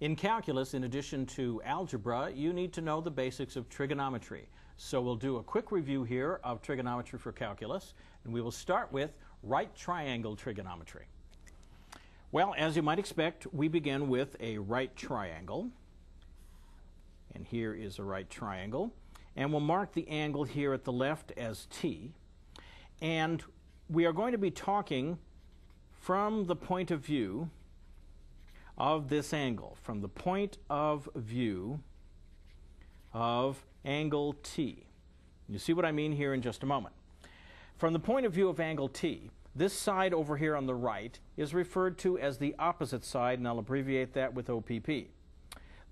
In calculus, in addition to algebra, you need to know the basics of trigonometry. So we'll do a quick review here of trigonometry for calculus, and we will start with right triangle trigonometry. Well, as you might expect, we begin with a right triangle. And here is a right triangle. And we'll mark the angle here at the left as t. And we are going to be talking from the point of view of this angle, from the point of view of angle T. You see what I mean here in just a moment. From the point of view of angle T, this side over here on the right is referred to as the opposite side, and I'll abbreviate that with OPP.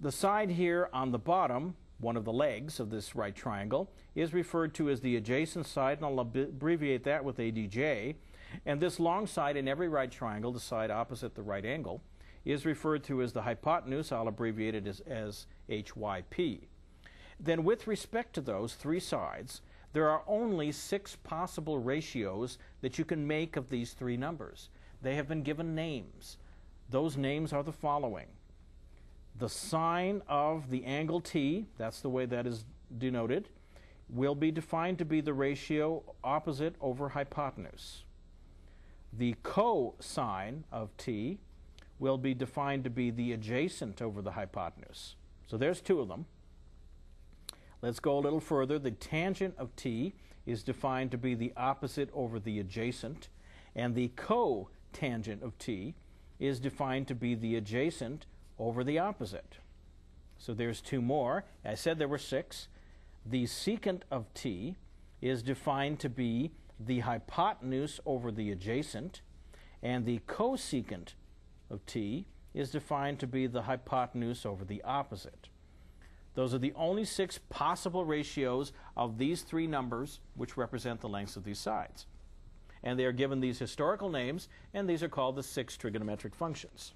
The side here on the bottom, one of the legs of this right triangle, is referred to as the adjacent side, and I'll abbreviate that with ADJ. And this long side in every right triangle, the side opposite the right angle, is referred to as the hypotenuse. I'll abbreviate it as, as HYP. Then with respect to those three sides, there are only six possible ratios that you can make of these three numbers. They have been given names. Those names are the following. The sine of the angle t, that's the way that is denoted, will be defined to be the ratio opposite over hypotenuse. The cosine of t will be defined to be the adjacent over the hypotenuse. So there's two of them. Let's go a little further. The tangent of t is defined to be the opposite over the adjacent, and the cotangent of t is defined to be the adjacent over the opposite. So there's two more. I said there were six. The secant of t is defined to be the hypotenuse over the adjacent, and the cosecant of t is defined to be the hypotenuse over the opposite. Those are the only six possible ratios of these three numbers which represent the lengths of these sides. And they are given these historical names, and these are called the six trigonometric functions.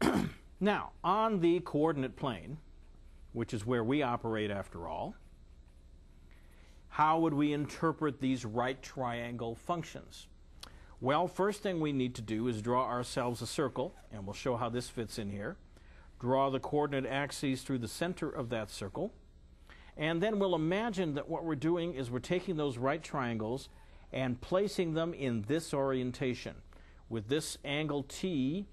now, on the coordinate plane, which is where we operate after all, how would we interpret these right triangle functions? Well, first thing we need to do is draw ourselves a circle, and we'll show how this fits in here. Draw the coordinate axes through the center of that circle. And then we'll imagine that what we're doing is we're taking those right triangles and placing them in this orientation with this angle T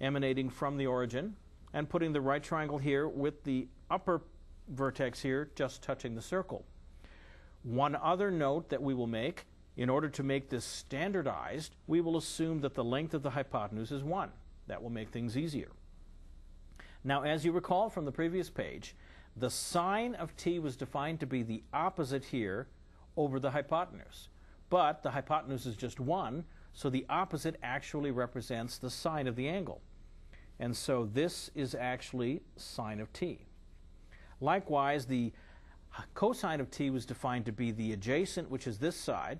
emanating from the origin and putting the right triangle here with the upper vertex here just touching the circle. One other note that we will make, in order to make this standardized, we will assume that the length of the hypotenuse is 1. That will make things easier. Now, as you recall from the previous page, the sine of t was defined to be the opposite here over the hypotenuse. But the hypotenuse is just 1, so the opposite actually represents the sine of the angle. And so this is actually sine of t. Likewise, the cosine of t was defined to be the adjacent, which is this side,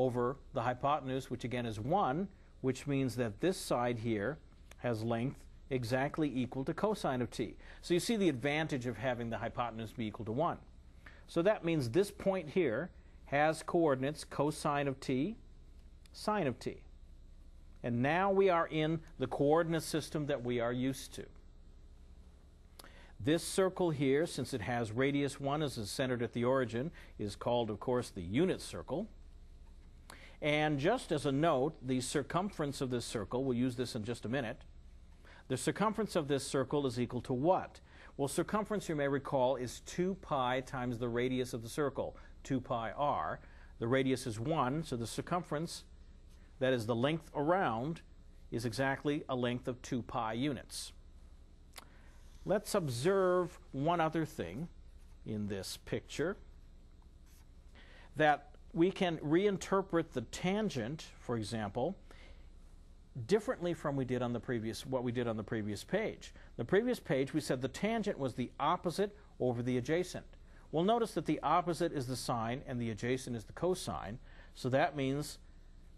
over the hypotenuse, which again is 1, which means that this side here has length exactly equal to cosine of t. So you see the advantage of having the hypotenuse be equal to 1. So that means this point here has coordinates cosine of t, sine of t. And now we are in the coordinate system that we are used to. This circle here, since it has radius 1 as is centered at the origin, is called, of course, the unit circle. And just as a note, the circumference of this circle, we'll use this in just a minute, the circumference of this circle is equal to what? Well, circumference, you may recall, is 2 pi times the radius of the circle, 2 pi r. The radius is 1, so the circumference, that is the length around, is exactly a length of 2 pi units. Let's observe one other thing in this picture, that we can reinterpret the tangent, for example, differently from we did on the previous what we did on the previous page. The previous page we said the tangent was the opposite over the adjacent. Well, notice that the opposite is the sine and the adjacent is the cosine. So that means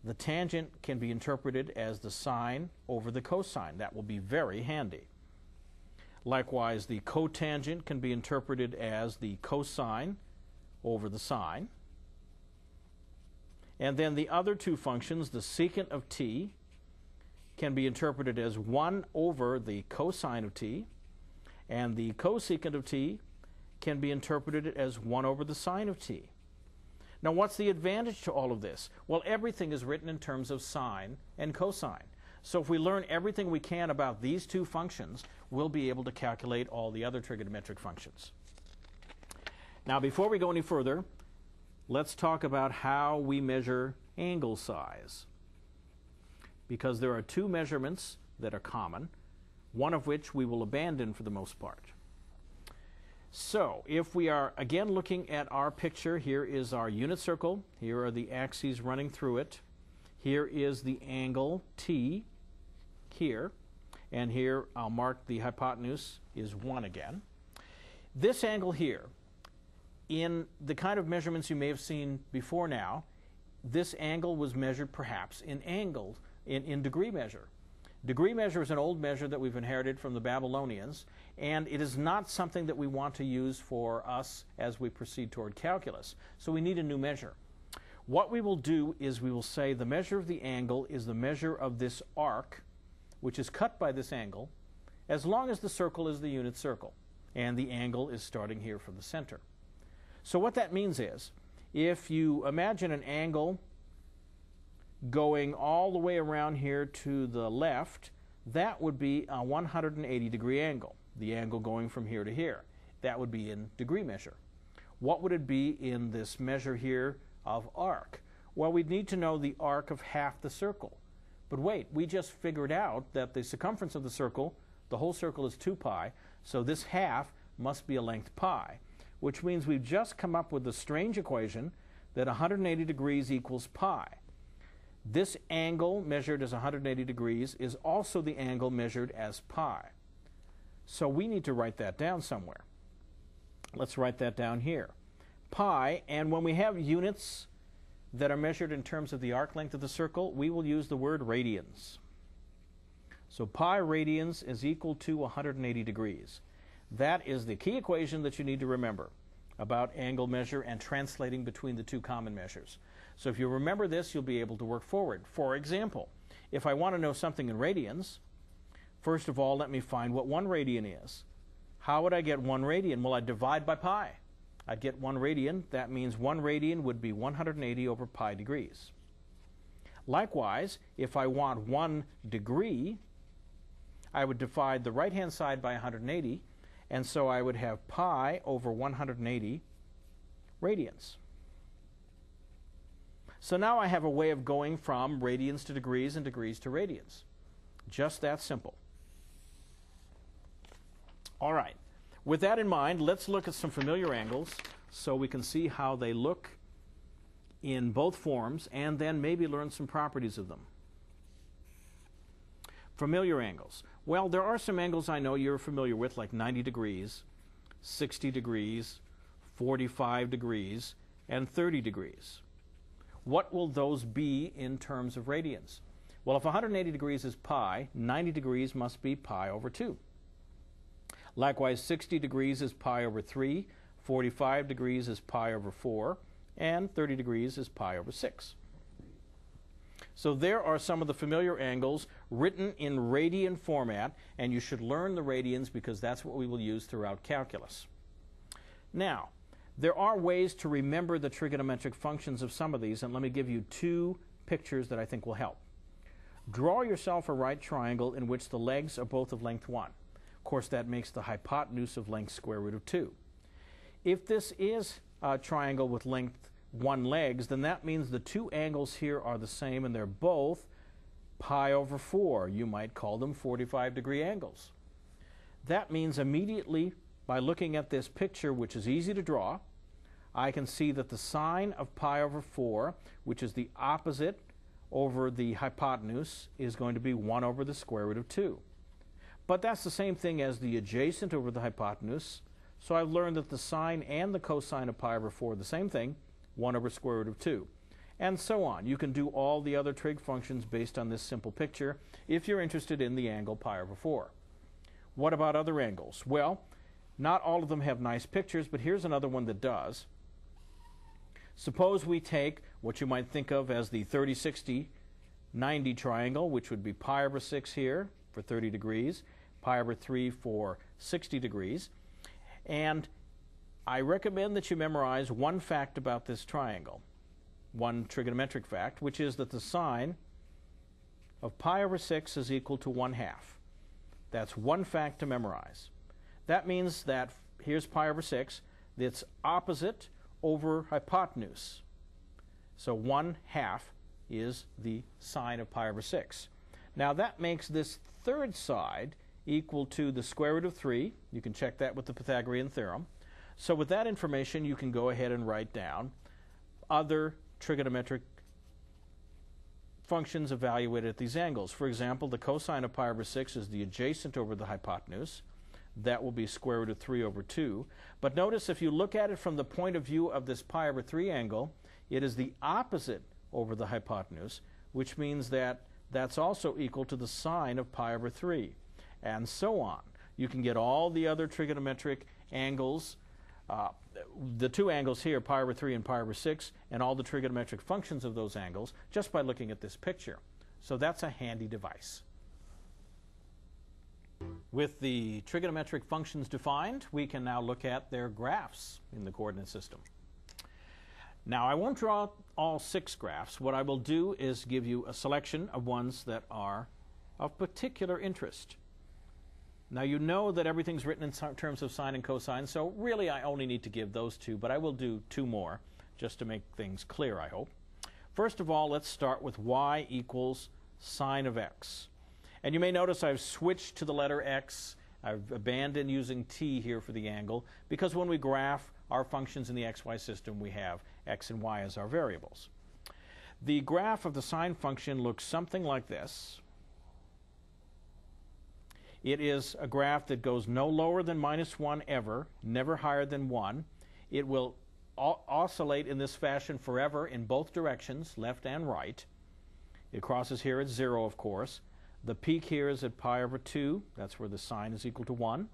the tangent can be interpreted as the sine over the cosine. That will be very handy. Likewise, the cotangent can be interpreted as the cosine over the sine. And then the other two functions, the secant of t can be interpreted as 1 over the cosine of t, and the cosecant of t can be interpreted as 1 over the sine of t. Now, what's the advantage to all of this? Well, everything is written in terms of sine and cosine. So if we learn everything we can about these two functions, we'll be able to calculate all the other trigonometric functions. Now, before we go any further, let's talk about how we measure angle size. Because there are two measurements that are common, one of which we will abandon for the most part. So, if we are again looking at our picture, here is our unit circle. Here are the axes running through it. Here is the angle T here. And here I'll mark the hypotenuse is 1 again. This angle here, in the kind of measurements you may have seen before now, this angle was measured perhaps in angle, in, in degree measure. Degree measure is an old measure that we've inherited from the Babylonians, and it is not something that we want to use for us as we proceed toward calculus. So we need a new measure. What we will do is we will say the measure of the angle is the measure of this arc, which is cut by this angle, as long as the circle is the unit circle, and the angle is starting here from the center. So what that means is, if you imagine an angle going all the way around here to the left, that would be a 180 degree angle, the angle going from here to here. That would be in degree measure. What would it be in this measure here of arc? Well, we'd need to know the arc of half the circle. But wait, we just figured out that the circumference of the circle, the whole circle is 2 pi, so this half must be a length pi, which means we've just come up with the strange equation that 180 degrees equals pi. This angle measured as 180 degrees is also the angle measured as pi. So we need to write that down somewhere. Let's write that down here. Pi, and when we have units that are measured in terms of the arc length of the circle, we will use the word radians. So pi radians is equal to 180 degrees. That is the key equation that you need to remember about angle measure and translating between the two common measures. So if you remember this, you'll be able to work forward. For example, if I want to know something in radians, first of all, let me find what one radian is. How would I get one radian? Well, I'd divide by pi. I'd get one radian. That means one radian would be 180 over pi degrees. Likewise, if I want one degree, I would divide the right-hand side by 180, and so I would have pi over 180 radians. So now I have a way of going from radians to degrees and degrees to radians. Just that simple. All right. With that in mind, let's look at some familiar angles so we can see how they look in both forms and then maybe learn some properties of them. Familiar angles. Well, there are some angles I know you're familiar with, like 90 degrees, 60 degrees, 45 degrees, and 30 degrees. What will those be in terms of radians? Well, if 180 degrees is pi, 90 degrees must be pi over 2. Likewise, 60 degrees is pi over 3, 45 degrees is pi over 4, and 30 degrees is pi over 6. So there are some of the familiar angles written in radian format, and you should learn the radians because that's what we will use throughout calculus. Now, there are ways to remember the trigonometric functions of some of these, and let me give you two pictures that I think will help. Draw yourself a right triangle in which the legs are both of length 1. Of course, that makes the hypotenuse of length square root of 2. If this is a triangle with length 1 legs, then that means the two angles here are the same and they're both pi over 4. You might call them 45 degree angles. That means immediately by looking at this picture, which is easy to draw, I can see that the sine of pi over 4, which is the opposite over the hypotenuse, is going to be 1 over the square root of 2. But that's the same thing as the adjacent over the hypotenuse, so I've learned that the sine and the cosine of pi over 4 are the same thing, 1 over square root of 2. And so on. You can do all the other trig functions based on this simple picture if you're interested in the angle pi over 4. What about other angles? Well, not all of them have nice pictures, but here's another one that does. Suppose we take what you might think of as the 30, 60, 90 triangle, which would be pi over 6 here for 30 degrees, pi over 3 for 60 degrees. And I recommend that you memorize one fact about this triangle, one trigonometric fact, which is that the sine of pi over 6 is equal to 1 half. That's one fact to memorize. That means that here's pi over 6, it's opposite over hypotenuse. So 1 half is the sine of pi over 6. Now that makes this third side equal to the square root of 3. You can check that with the Pythagorean theorem. So with that information, you can go ahead and write down other trigonometric functions evaluated at these angles. For example, the cosine of pi over 6 is the adjacent over the hypotenuse. That will be square root of 3 over 2. But notice if you look at it from the point of view of this pi over 3 angle, it is the opposite over the hypotenuse, which means that that's also equal to the sine of pi over 3, and so on. You can get all the other trigonometric angles, uh, the two angles here, pi over 3 and pi over 6, and all the trigonometric functions of those angles just by looking at this picture. So that's a handy device. With the trigonometric functions defined, we can now look at their graphs in the coordinate system. Now, I won't draw all six graphs. What I will do is give you a selection of ones that are of particular interest. Now, you know that everything's written in terms of sine and cosine, so really I only need to give those two, but I will do two more just to make things clear, I hope. First of all, let's start with y equals sine of x. And you may notice I've switched to the letter x. I've abandoned using t here for the angle because when we graph our functions in the xy system, we have x and y as our variables. The graph of the sine function looks something like this. It is a graph that goes no lower than minus 1 ever, never higher than 1. It will oscillate in this fashion forever in both directions, left and right. It crosses here at 0, of course. The peak here is at pi over 2. That's where the sine is equal to 1.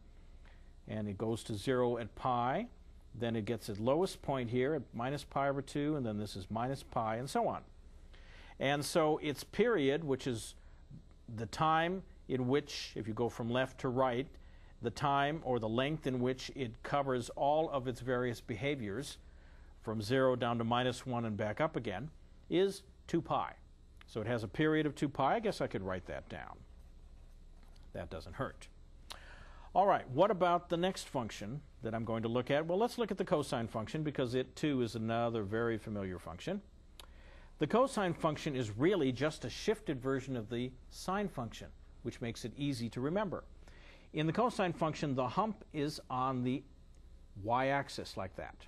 And it goes to 0 at pi. Then it gets its lowest point here at minus pi over 2, and then this is minus pi, and so on. And so its period, which is the time in which, if you go from left to right, the time or the length in which it covers all of its various behaviors from 0 down to minus 1 and back up again, is 2 pi. So it has a period of 2 pi. I guess I could write that down. That doesn't hurt. All right, what about the next function that I'm going to look at? Well, let's look at the cosine function because it too is another very familiar function. The cosine function is really just a shifted version of the sine function, which makes it easy to remember. In the cosine function, the hump is on the y-axis like that.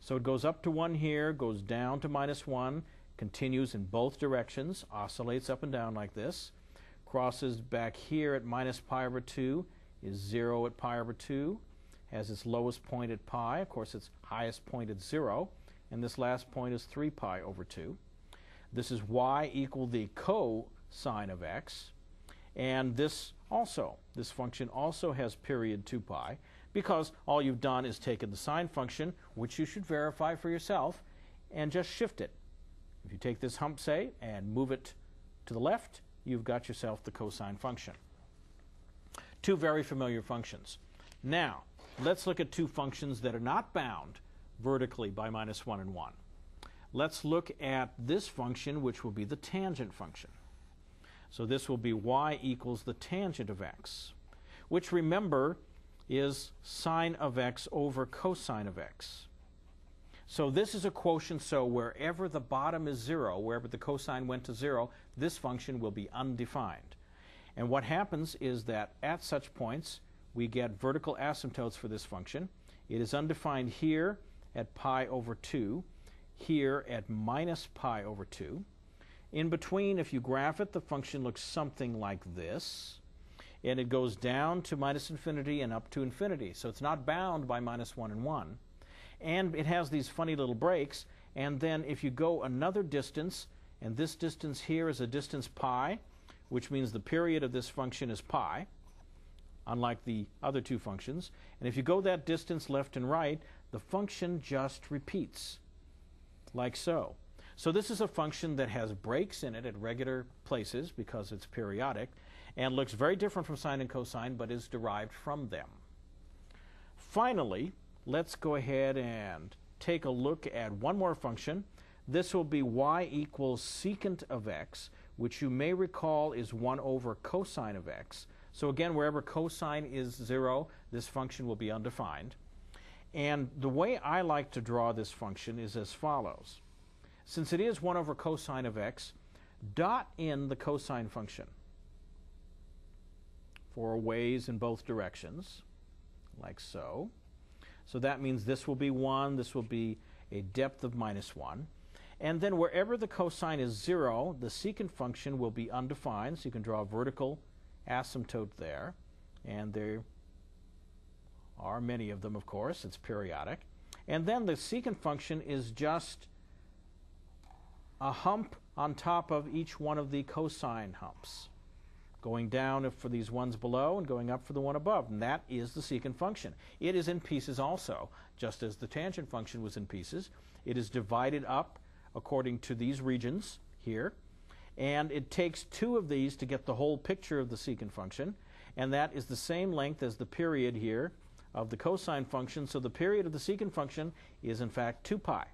So it goes up to 1 here, goes down to minus 1, continues in both directions, oscillates up and down like this, crosses back here at minus pi over 2, is 0 at pi over 2, has its lowest point at pi, of course its highest point at 0, and this last point is 3 pi over 2. This is y equal the cosine of x, and this also, this function also has period 2 pi, because all you've done is taken the sine function, which you should verify for yourself, and just shift it. If you take this hump, say, and move it to the left, you've got yourself the cosine function. Two very familiar functions. Now, let's look at two functions that are not bound vertically by minus 1 and 1. Let's look at this function, which will be the tangent function. So this will be y equals the tangent of x, which remember is sine of x over cosine of x. So this is a quotient, so wherever the bottom is 0, wherever the cosine went to 0, this function will be undefined. And what happens is that at such points, we get vertical asymptotes for this function. It is undefined here at pi over 2, here at minus pi over 2. In between, if you graph it, the function looks something like this. And it goes down to minus infinity and up to infinity. So it's not bound by minus 1 and 1. And it has these funny little breaks. And then if you go another distance, and this distance here is a distance pi, which means the period of this function is pi, unlike the other two functions. And if you go that distance left and right, the function just repeats, like so. So this is a function that has breaks in it at regular places because it's periodic and looks very different from sine and cosine but is derived from them. Finally, let's go ahead and take a look at one more function. This will be y equals secant of x, which you may recall is 1 over cosine of x. So again, wherever cosine is 0, this function will be undefined. And the way I like to draw this function is as follows. Since it is 1 over cosine of x, dot in the cosine function for ways in both directions, like so. So that means this will be 1, this will be a depth of minus 1. And then wherever the cosine is 0, the secant function will be undefined, so you can draw a vertical asymptote there. And there are many of them, of course. It's periodic. And then the secant function is just a hump on top of each one of the cosine humps, going down for these ones below and going up for the one above. And that is the secant function. It is in pieces also, just as the tangent function was in pieces. It is divided up according to these regions here. And it takes two of these to get the whole picture of the secant function. And that is the same length as the period here of the cosine function. So the period of the secant function is, in fact, 2 pi.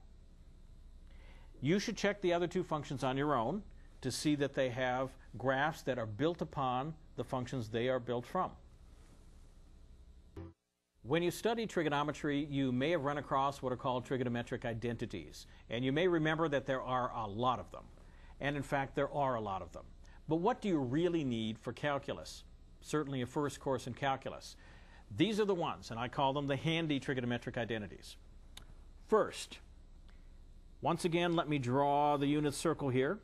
You should check the other two functions on your own to see that they have graphs that are built upon the functions they are built from. When you study trigonometry, you may have run across what are called trigonometric identities. And you may remember that there are a lot of them. And in fact, there are a lot of them. But what do you really need for calculus? Certainly a first course in calculus. These are the ones, and I call them the handy trigonometric identities. First, once again, let me draw the unit circle here.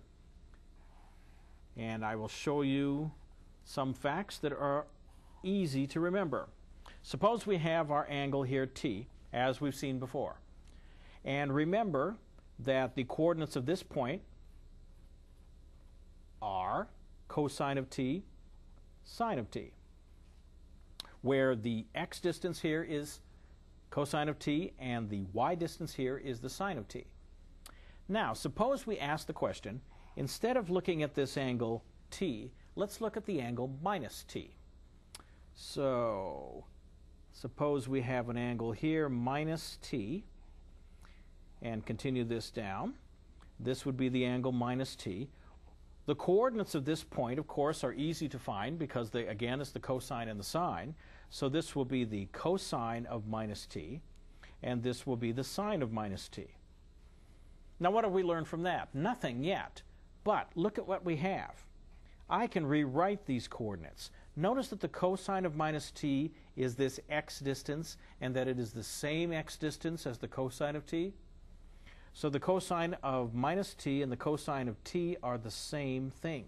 And I will show you some facts that are easy to remember. Suppose we have our angle here, t, as we've seen before. And remember that the coordinates of this point are cosine of t, sine of t, where the x distance here is cosine of t and the y distance here is the sine of t. Now, suppose we ask the question, instead of looking at this angle t, let's look at the angle minus t. So, suppose we have an angle here minus t, and continue this down. This would be the angle minus t. The coordinates of this point, of course, are easy to find because, they, again, it's the cosine and the sine. So this will be the cosine of minus t, and this will be the sine of minus t. Now, what have we learned from that? Nothing yet. But look at what we have. I can rewrite these coordinates. Notice that the cosine of minus t is this x distance, and that it is the same x distance as the cosine of t. So the cosine of minus t and the cosine of t are the same thing.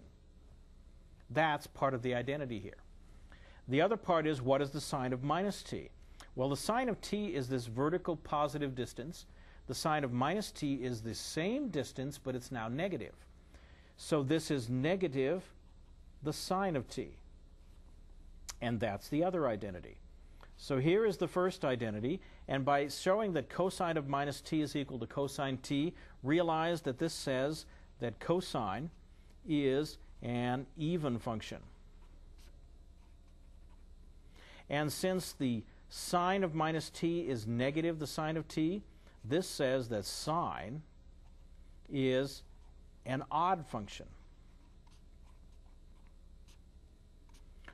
That's part of the identity here. The other part is what is the sine of minus t? Well, the sine of t is this vertical positive distance. The sine of minus t is the same distance, but it's now negative. So this is negative the sine of t. And that's the other identity. So here is the first identity, and by showing that cosine of minus t is equal to cosine t, realize that this says that cosine is an even function. And since the sine of minus t is negative the sine of t, this says that sine is an odd function.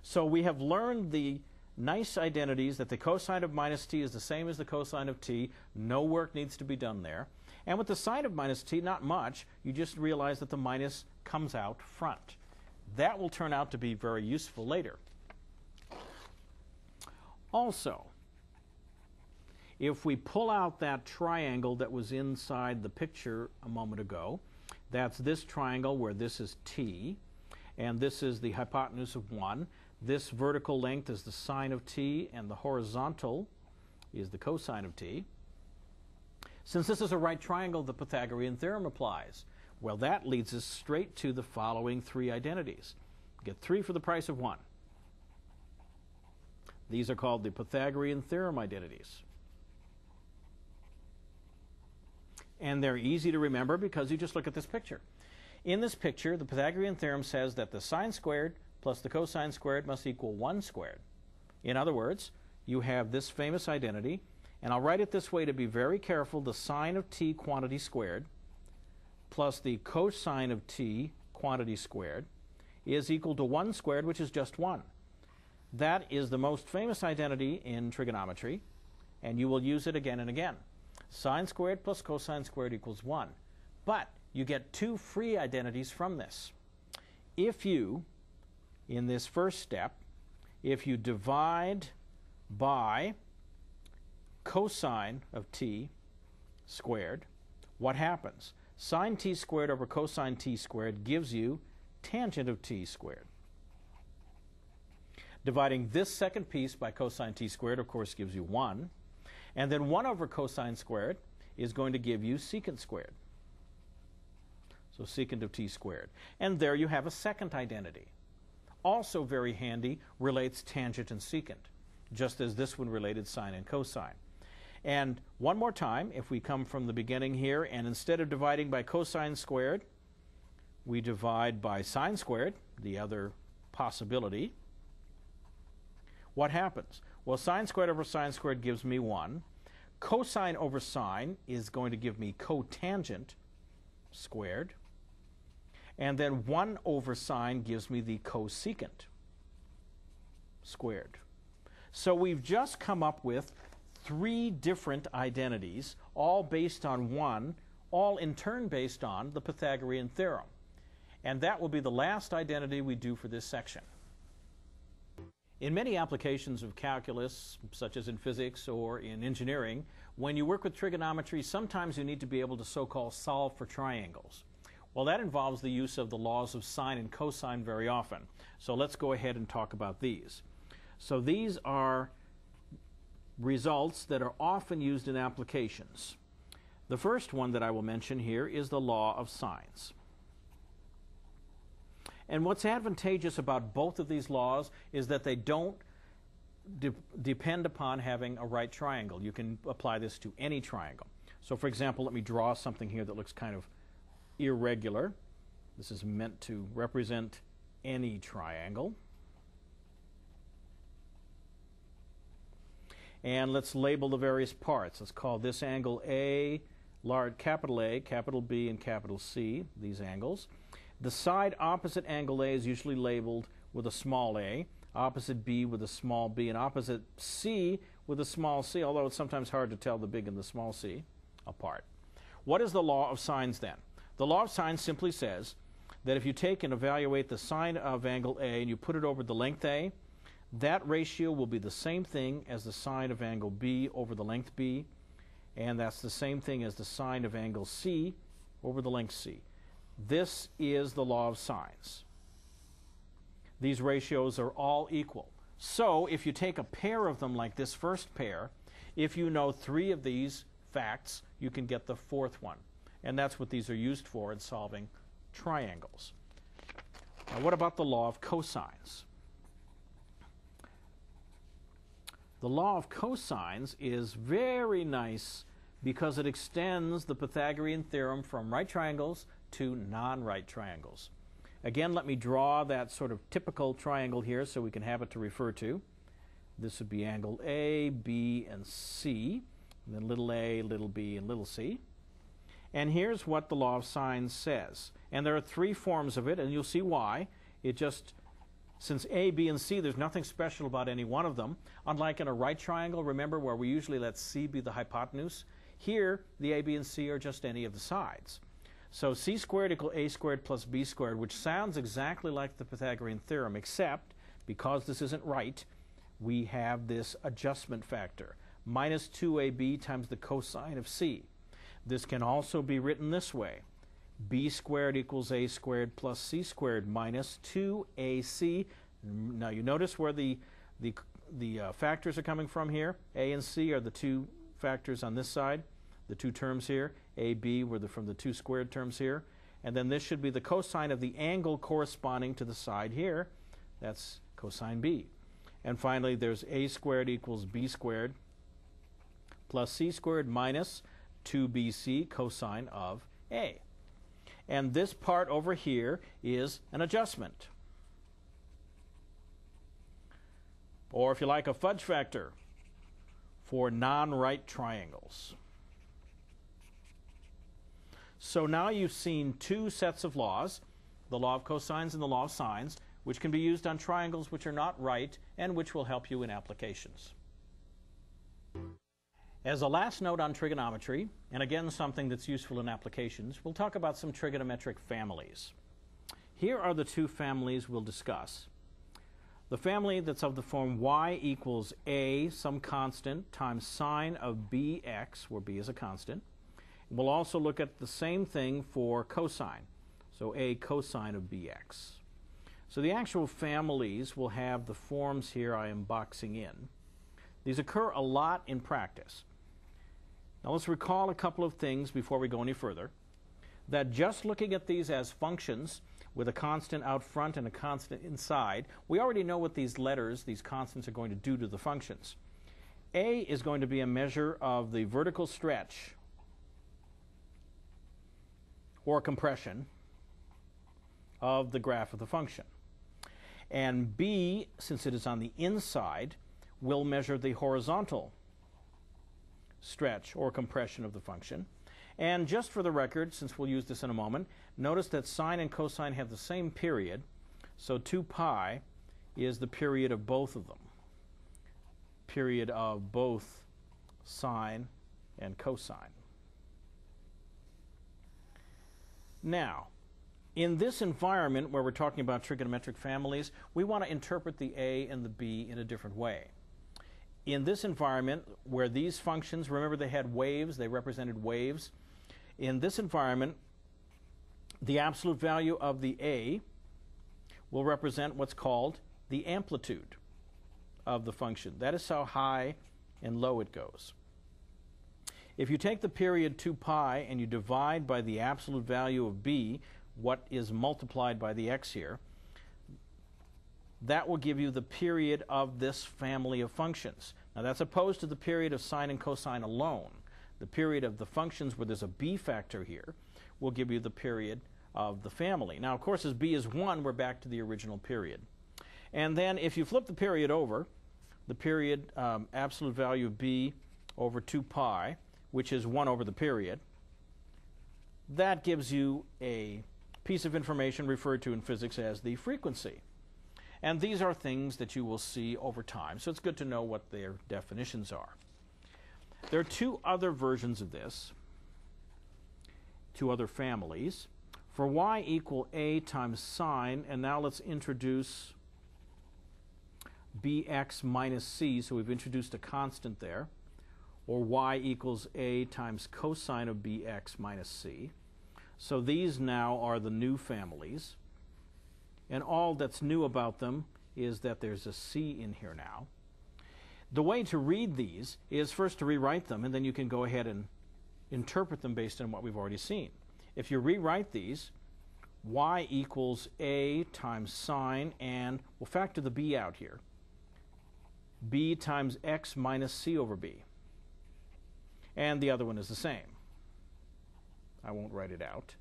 So we have learned the nice identities that the cosine of minus t is the same as the cosine of t. No work needs to be done there. And with the sine of minus t, not much. You just realize that the minus comes out front. That will turn out to be very useful later. Also, if we pull out that triangle that was inside the picture a moment ago, that's this triangle where this is t, and this is the hypotenuse of 1. This vertical length is the sine of t, and the horizontal is the cosine of t. Since this is a right triangle, the Pythagorean theorem applies. Well, that leads us straight to the following three identities. Get three for the price of one. These are called the Pythagorean theorem identities. And they're easy to remember because you just look at this picture. In this picture, the Pythagorean theorem says that the sine squared plus the cosine squared must equal 1 squared. In other words, you have this famous identity, and I'll write it this way to be very careful. The sine of t quantity squared plus the cosine of t quantity squared is equal to 1 squared, which is just 1. That is the most famous identity in trigonometry, and you will use it again and again. Sine squared plus cosine squared equals 1. But you get two free identities from this. If you, in this first step, if you divide by cosine of t squared, what happens? Sine t squared over cosine t squared gives you tangent of t squared. Dividing this second piece by cosine t squared, of course, gives you 1. And then 1 over cosine squared is going to give you secant squared. So secant of t squared. And there you have a second identity. Also very handy, relates tangent and secant, just as this one related sine and cosine. And one more time, if we come from the beginning here, and instead of dividing by cosine squared, we divide by sine squared, the other possibility, what happens? Well, sine squared over sine squared gives me 1. Cosine over sine is going to give me cotangent squared. And then 1 over sine gives me the cosecant squared. So we've just come up with three different identities, all based on 1, all in turn based on the Pythagorean theorem. And that will be the last identity we do for this section. In many applications of calculus, such as in physics or in engineering, when you work with trigonometry, sometimes you need to be able to so-called solve for triangles. Well, that involves the use of the laws of sine and cosine very often. So let's go ahead and talk about these. So these are results that are often used in applications. The first one that I will mention here is the law of sines. And what's advantageous about both of these laws is that they don't de depend upon having a right triangle. You can apply this to any triangle. So for example, let me draw something here that looks kind of irregular. This is meant to represent any triangle. And let's label the various parts. Let's call this angle A, large capital A, capital B, and capital C, these angles. The side opposite angle A is usually labeled with a small a, opposite B with a small b, and opposite C with a small c, although it's sometimes hard to tell the big and the small c apart. What is the law of sines then? The law of sines simply says that if you take and evaluate the sine of angle A and you put it over the length A, that ratio will be the same thing as the sine of angle B over the length B, and that's the same thing as the sine of angle C over the length C. This is the law of sines. These ratios are all equal. So if you take a pair of them like this first pair, if you know three of these facts, you can get the fourth one. And that's what these are used for in solving triangles. Now what about the law of cosines? The law of cosines is very nice because it extends the Pythagorean theorem from right triangles to non-right triangles. Again, let me draw that sort of typical triangle here so we can have it to refer to. This would be angle A, B, and C, and then little a, little b, and little c. And here's what the law of sines says. And there are three forms of it, and you'll see why. It just, since A, B, and C, there's nothing special about any one of them. Unlike in a right triangle, remember where we usually let C be the hypotenuse? Here, the A, B, and C are just any of the sides. So c squared equal a squared plus b squared, which sounds exactly like the Pythagorean theorem, except because this isn't right, we have this adjustment factor, minus 2ab times the cosine of c. This can also be written this way. b squared equals a squared plus c squared minus 2ac. Now you notice where the, the, the uh, factors are coming from here. a and c are the two factors on this side, the two terms here. AB were the, from the two squared terms here. And then this should be the cosine of the angle corresponding to the side here. That's cosine B. And finally, there's A squared equals B squared plus C squared minus 2bc cosine of a. And this part over here is an adjustment. Or if you like, a fudge factor for non-right triangles. So now you've seen two sets of laws, the law of cosines and the law of sines, which can be used on triangles which are not right and which will help you in applications. As a last note on trigonometry, and again something that's useful in applications, we'll talk about some trigonometric families. Here are the two families we'll discuss. The family that's of the form y equals a, some constant, times sine of bx, where b is a constant. We'll also look at the same thing for cosine, so a cosine of bx. So the actual families will have the forms here I am boxing in. These occur a lot in practice. Now let's recall a couple of things before we go any further. That just looking at these as functions with a constant out front and a constant inside, we already know what these letters, these constants, are going to do to the functions. A is going to be a measure of the vertical stretch or compression of the graph of the function. And B, since it is on the inside, will measure the horizontal stretch or compression of the function. And just for the record, since we'll use this in a moment, notice that sine and cosine have the same period, so 2 pi is the period of both of them. Period of both sine and cosine. Now, in this environment where we're talking about trigonometric families, we want to interpret the a and the b in a different way in this environment where these functions, remember they had waves, they represented waves. In this environment, the absolute value of the A will represent what's called the amplitude of the function. That is how high and low it goes. If you take the period 2 pi and you divide by the absolute value of b, what is multiplied by the x here, that will give you the period of this family of functions. Now that's opposed to the period of sine and cosine alone. The period of the functions where there's a b factor here will give you the period of the family. Now, of course, as b is 1, we're back to the original period. And then if you flip the period over, the period um, absolute value of b over 2 pi, which is 1 over the period, that gives you a piece of information referred to in physics as the frequency. And these are things that you will see over time, so it's good to know what their definitions are. There are two other versions of this, two other families. For y equal a times sine, and now let's introduce bx minus c, so we've introduced a constant there, or y equals a times cosine of bx minus c. So these now are the new families and all that's new about them is that there's a C in here now. The way to read these is first to rewrite them, and then you can go ahead and interpret them based on what we've already seen. If you rewrite these, y equals a times sine, and we'll factor the b out here. b times x minus c over b. And the other one is the same. I won't write it out.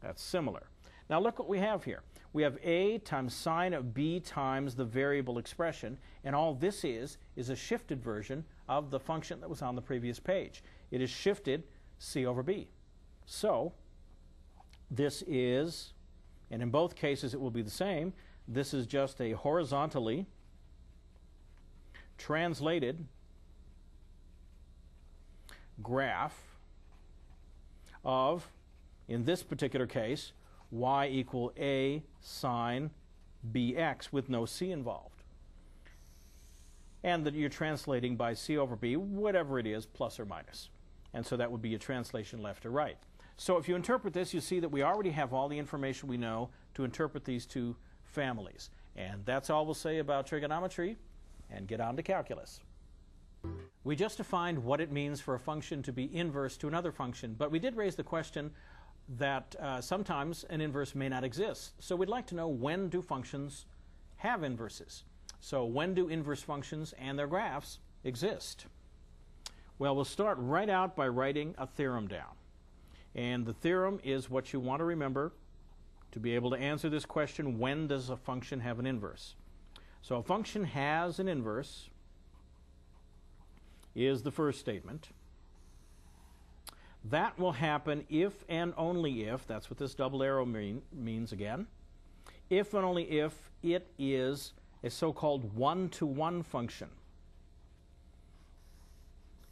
That's similar. Now look what we have here. We have a times sine of b times the variable expression, and all this is is a shifted version of the function that was on the previous page. It is shifted c over b. So this is, and in both cases it will be the same, this is just a horizontally translated graph of, in this particular case, y equal a sine bx with no c involved. And that you're translating by c over b, whatever it is, plus or minus. And so that would be a translation left or right. So if you interpret this, you see that we already have all the information we know to interpret these two families. And that's all we'll say about trigonometry, and get on to calculus. We just defined what it means for a function to be inverse to another function, but we did raise the question that uh, sometimes an inverse may not exist. So we'd like to know when do functions have inverses? So when do inverse functions and their graphs exist? Well, we'll start right out by writing a theorem down. And the theorem is what you want to remember to be able to answer this question, when does a function have an inverse? So a function has an inverse is the first statement. That will happen if and only if, that's what this double arrow mean, means again, if and only if it is a so-called one-to-one function.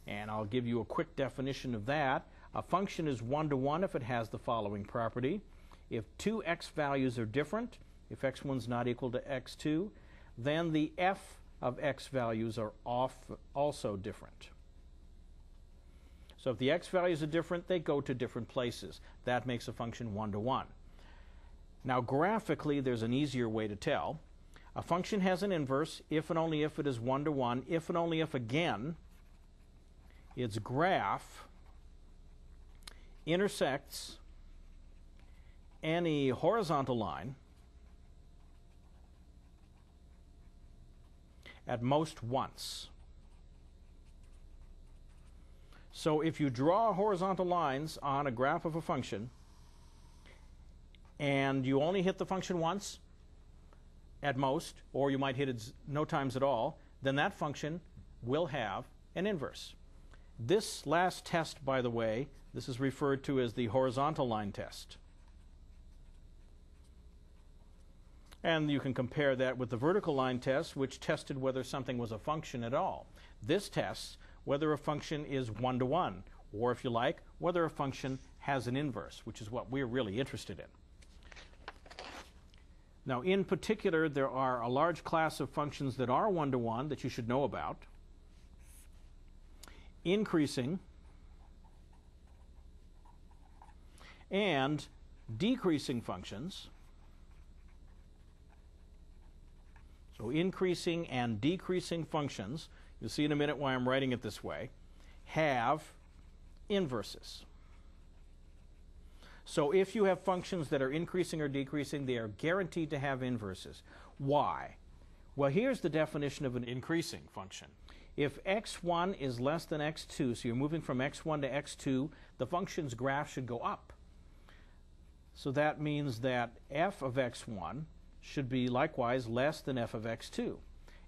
And I'll give you a quick definition of that. A function is one-to-one if it has the following property. If two x values are different, if x1 is not equal to x2, then the f of x values are off also different. So if the x values are different, they go to different places. That makes a function one-to-one. Now graphically, there's an easier way to tell. A function has an inverse if and only if it is one-to-one, if and only if, again, its graph intersects any horizontal line at most once. So if you draw horizontal lines on a graph of a function and you only hit the function once at most, or you might hit it no times at all, then that function will have an inverse. This last test, by the way, this is referred to as the horizontal line test. And you can compare that with the vertical line test, which tested whether something was a function at all. This tests whether a function is one to one, or if you like, whether a function has an inverse, which is what we're really interested in. Now, in particular, there are a large class of functions that are one to one that you should know about. Increasing and decreasing functions. So increasing and decreasing functions, you'll see in a minute why I'm writing it this way, have inverses. So if you have functions that are increasing or decreasing, they are guaranteed to have inverses. Why? Well, here's the definition of an increasing function. If x1 is less than x2, so you're moving from x1 to x2, the function's graph should go up. So that means that f of x1 should be likewise less than f of x2.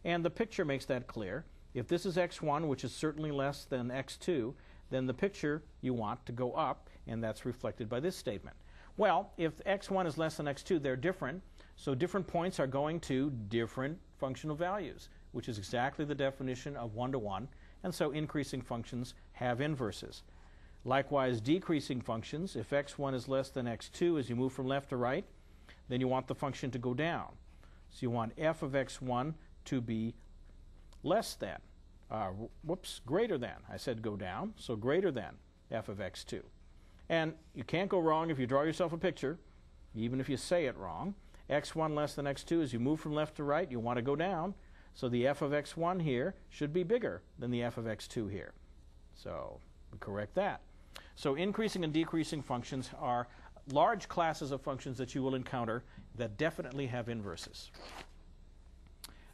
And the picture makes that clear. If this is x1, which is certainly less than x2, then the picture you want to go up, and that's reflected by this statement. Well, if x1 is less than x2, they're different, so different points are going to different functional values, which is exactly the definition of one-to-one, -one, and so increasing functions have inverses. Likewise, decreasing functions, if x1 is less than x2 as you move from left to right, then you want the function to go down. So you want f of x1 to be less than, uh, whoops, greater than. I said go down, so greater than f of x2. And you can't go wrong if you draw yourself a picture, even if you say it wrong. x1 less than x2, as you move from left to right, you want to go down. So the f of x1 here should be bigger than the f of x2 here. So we correct that. So increasing and decreasing functions are large classes of functions that you will encounter that definitely have inverses.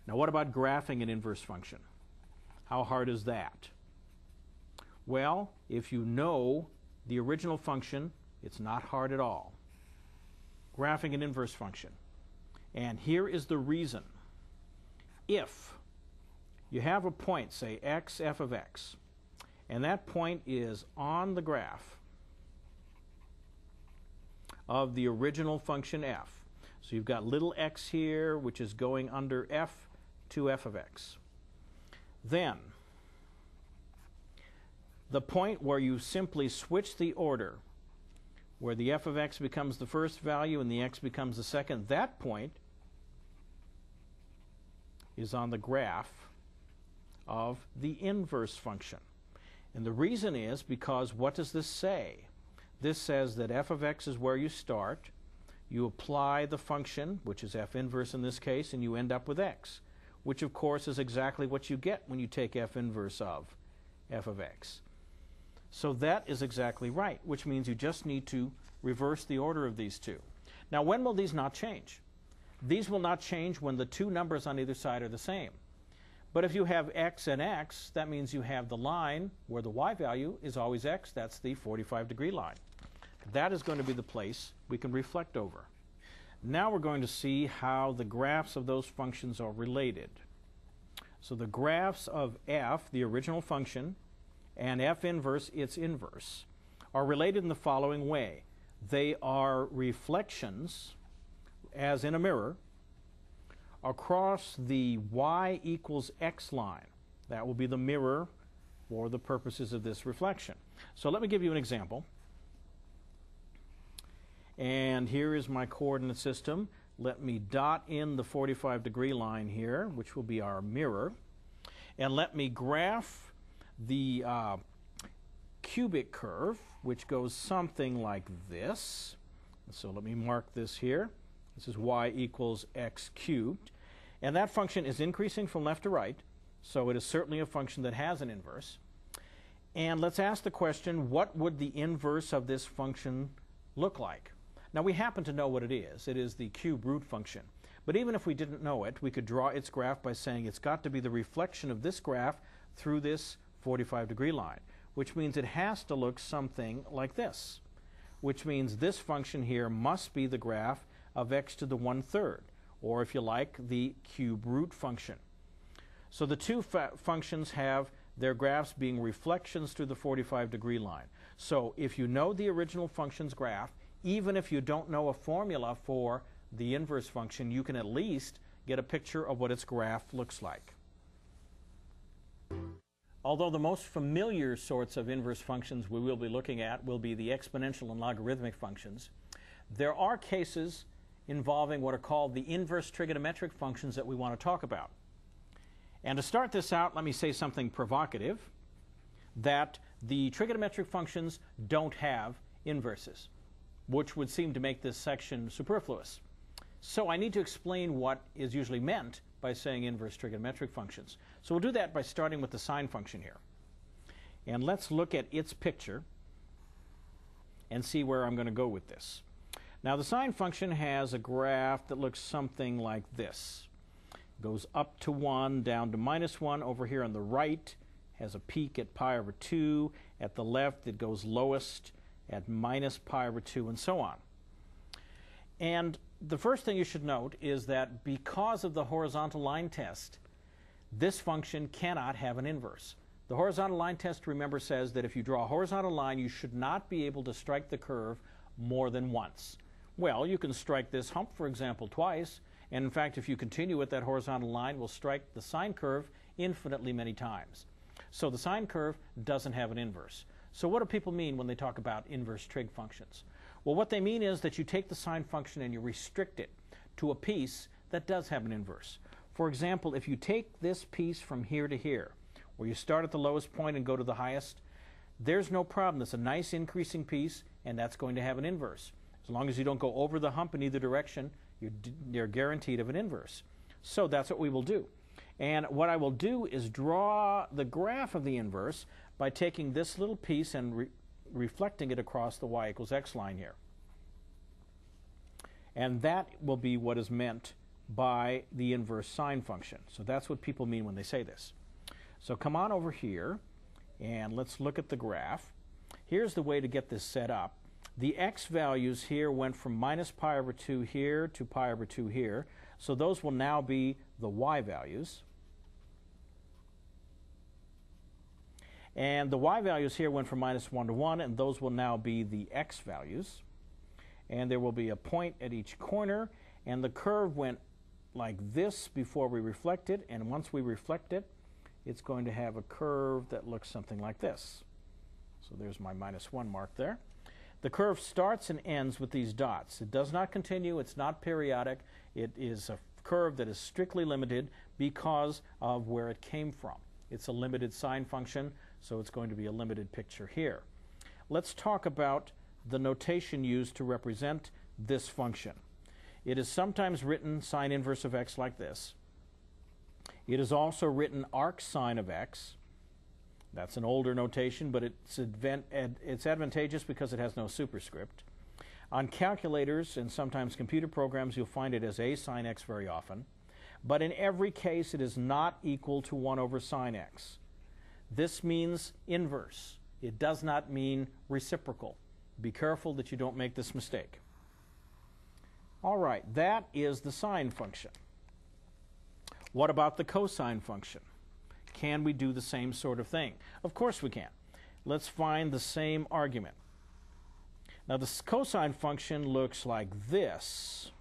Now, what about graphing an inverse function? How hard is that? Well, if you know the original function, it's not hard at all. Graphing an inverse function. And here is the reason. If you have a point, say x f of x, and that point is on the graph, of the original function f. So you've got little x here, which is going under f to f of x. Then, the point where you simply switch the order, where the f of x becomes the first value and the x becomes the second, that point is on the graph of the inverse function. And the reason is because what does this say? This says that f of x is where you start. You apply the function, which is f inverse in this case, and you end up with x, which of course is exactly what you get when you take f inverse of f of x. So that is exactly right, which means you just need to reverse the order of these two. Now, when will these not change? These will not change when the two numbers on either side are the same. But if you have x and x, that means you have the line where the y value is always x. That's the 45 degree line. That is going to be the place we can reflect over. Now we're going to see how the graphs of those functions are related. So the graphs of f, the original function, and f inverse, its inverse, are related in the following way. They are reflections, as in a mirror, across the y equals x line. That will be the mirror for the purposes of this reflection. So let me give you an example. And here is my coordinate system. Let me dot in the 45 degree line here, which will be our mirror. And let me graph the uh, cubic curve, which goes something like this. So let me mark this here. This is y equals x cubed. And that function is increasing from left to right, so it is certainly a function that has an inverse. And let's ask the question, what would the inverse of this function look like? Now we happen to know what it is. It is the cube root function. But even if we didn't know it, we could draw its graph by saying it's got to be the reflection of this graph through this 45 degree line, which means it has to look something like this, which means this function here must be the graph of x to the one-third, or if you like, the cube root function. So the two functions have their graphs being reflections through the 45 degree line. So if you know the original function's graph, even if you don't know a formula for the inverse function, you can at least get a picture of what its graph looks like. Although the most familiar sorts of inverse functions we will be looking at will be the exponential and logarithmic functions, there are cases involving what are called the inverse trigonometric functions that we want to talk about. And to start this out, let me say something provocative, that the trigonometric functions don't have inverses, which would seem to make this section superfluous. So I need to explain what is usually meant by saying inverse trigonometric functions. So we'll do that by starting with the sine function here. And let's look at its picture and see where I'm going to go with this. Now the sine function has a graph that looks something like this. Goes up to 1, down to minus 1. Over here on the right has a peak at pi over 2. At the left it goes lowest at minus pi over 2 and so on. And the first thing you should note is that because of the horizontal line test, this function cannot have an inverse. The horizontal line test, remember, says that if you draw a horizontal line, you should not be able to strike the curve more than once. Well, you can strike this hump, for example, twice. And in fact, if you continue with that horizontal line, we'll strike the sine curve infinitely many times. So the sine curve doesn't have an inverse. So what do people mean when they talk about inverse trig functions? Well, what they mean is that you take the sine function and you restrict it to a piece that does have an inverse. For example, if you take this piece from here to here, where you start at the lowest point and go to the highest, there's no problem. It's a nice increasing piece, and that's going to have an inverse. As long as you don't go over the hump in either direction, you're, you're guaranteed of an inverse. So that's what we will do. And what I will do is draw the graph of the inverse by taking this little piece and re reflecting it across the y equals x line here. And that will be what is meant by the inverse sine function. So that's what people mean when they say this. So come on over here and let's look at the graph. Here's the way to get this set up. The x values here went from minus pi over 2 here to pi over 2 here. So those will now be the y values. And the y values here went from minus 1 to 1, and those will now be the x values. And there will be a point at each corner, and the curve went like this before we reflect it, and once we reflect it, it's going to have a curve that looks something like this. So there's my minus 1 mark there. The curve starts and ends with these dots. It does not continue, it's not periodic. It is a curve that is strictly limited because of where it came from. It's a limited sine function, so it's going to be a limited picture here. Let's talk about the notation used to represent this function. It is sometimes written sine inverse of x like this. It is also written arc sine of x. That's an older notation, but it's, advent, ad, it's advantageous because it has no superscript. On calculators and sometimes computer programs, you'll find it as a sine x very often. But in every case, it is not equal to 1 over sine x. This means inverse. It does not mean reciprocal. Be careful that you don't make this mistake. All right, that is the sine function. What about the cosine function? Can we do the same sort of thing? Of course we can. Let's find the same argument. Now the cosine function looks like this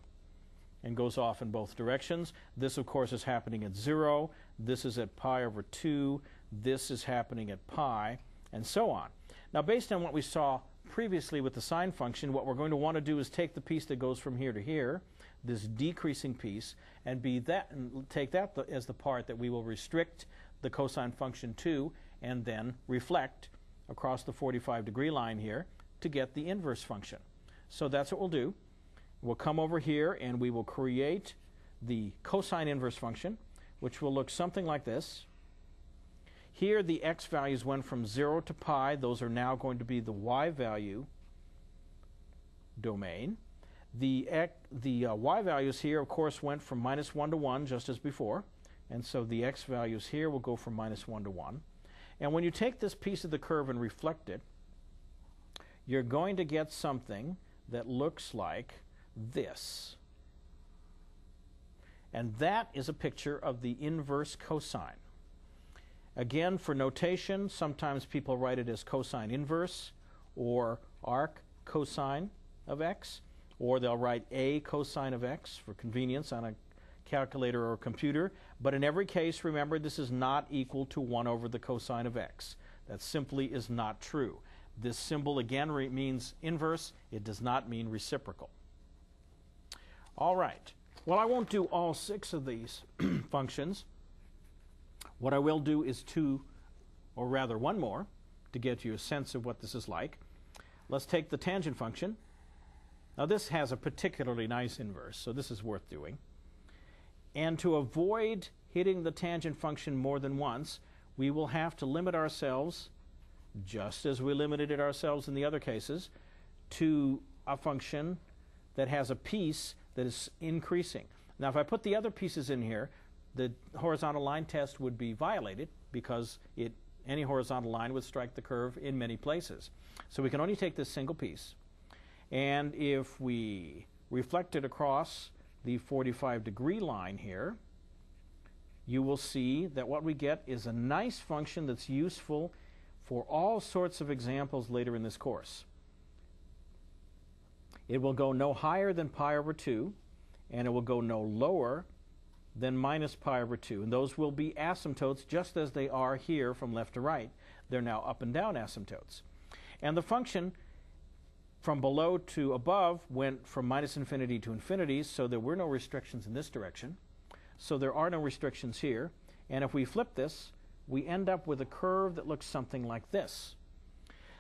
and goes off in both directions. This, of course, is happening at 0. This is at pi over 2. This is happening at pi, and so on. Now, based on what we saw previously with the sine function, what we're going to want to do is take the piece that goes from here to here, this decreasing piece, and be that and take that as the part that we will restrict the cosine function to, and then reflect across the 45 degree line here to get the inverse function. So that's what we'll do. We'll come over here and we will create the cosine inverse function, which will look something like this. Here the x values went from 0 to pi. Those are now going to be the y value domain. The, x, the uh, y values here, of course, went from minus 1 to 1, just as before. And so the x values here will go from minus 1 to 1. And when you take this piece of the curve and reflect it, you're going to get something that looks like this. And that is a picture of the inverse cosine. Again, for notation, sometimes people write it as cosine inverse or arc cosine of x, or they'll write a cosine of x for convenience on a calculator or computer. But in every case, remember, this is not equal to 1 over the cosine of x. That simply is not true. This symbol again means inverse. It does not mean reciprocal. All right. Well, I won't do all six of these functions. What I will do is two, or rather one more, to get you a sense of what this is like. Let's take the tangent function. Now this has a particularly nice inverse, so this is worth doing. And to avoid hitting the tangent function more than once, we will have to limit ourselves, just as we limited it ourselves in the other cases, to a function that has a piece that is increasing. Now, if I put the other pieces in here, the horizontal line test would be violated because it, any horizontal line would strike the curve in many places. So we can only take this single piece. And if we reflect it across the 45 degree line here, you will see that what we get is a nice function that's useful for all sorts of examples later in this course. It will go no higher than pi over 2, and it will go no lower than minus pi over 2. And those will be asymptotes just as they are here from left to right. They're now up and down asymptotes. And the function from below to above went from minus infinity to infinity, so there were no restrictions in this direction. So there are no restrictions here. And if we flip this, we end up with a curve that looks something like this.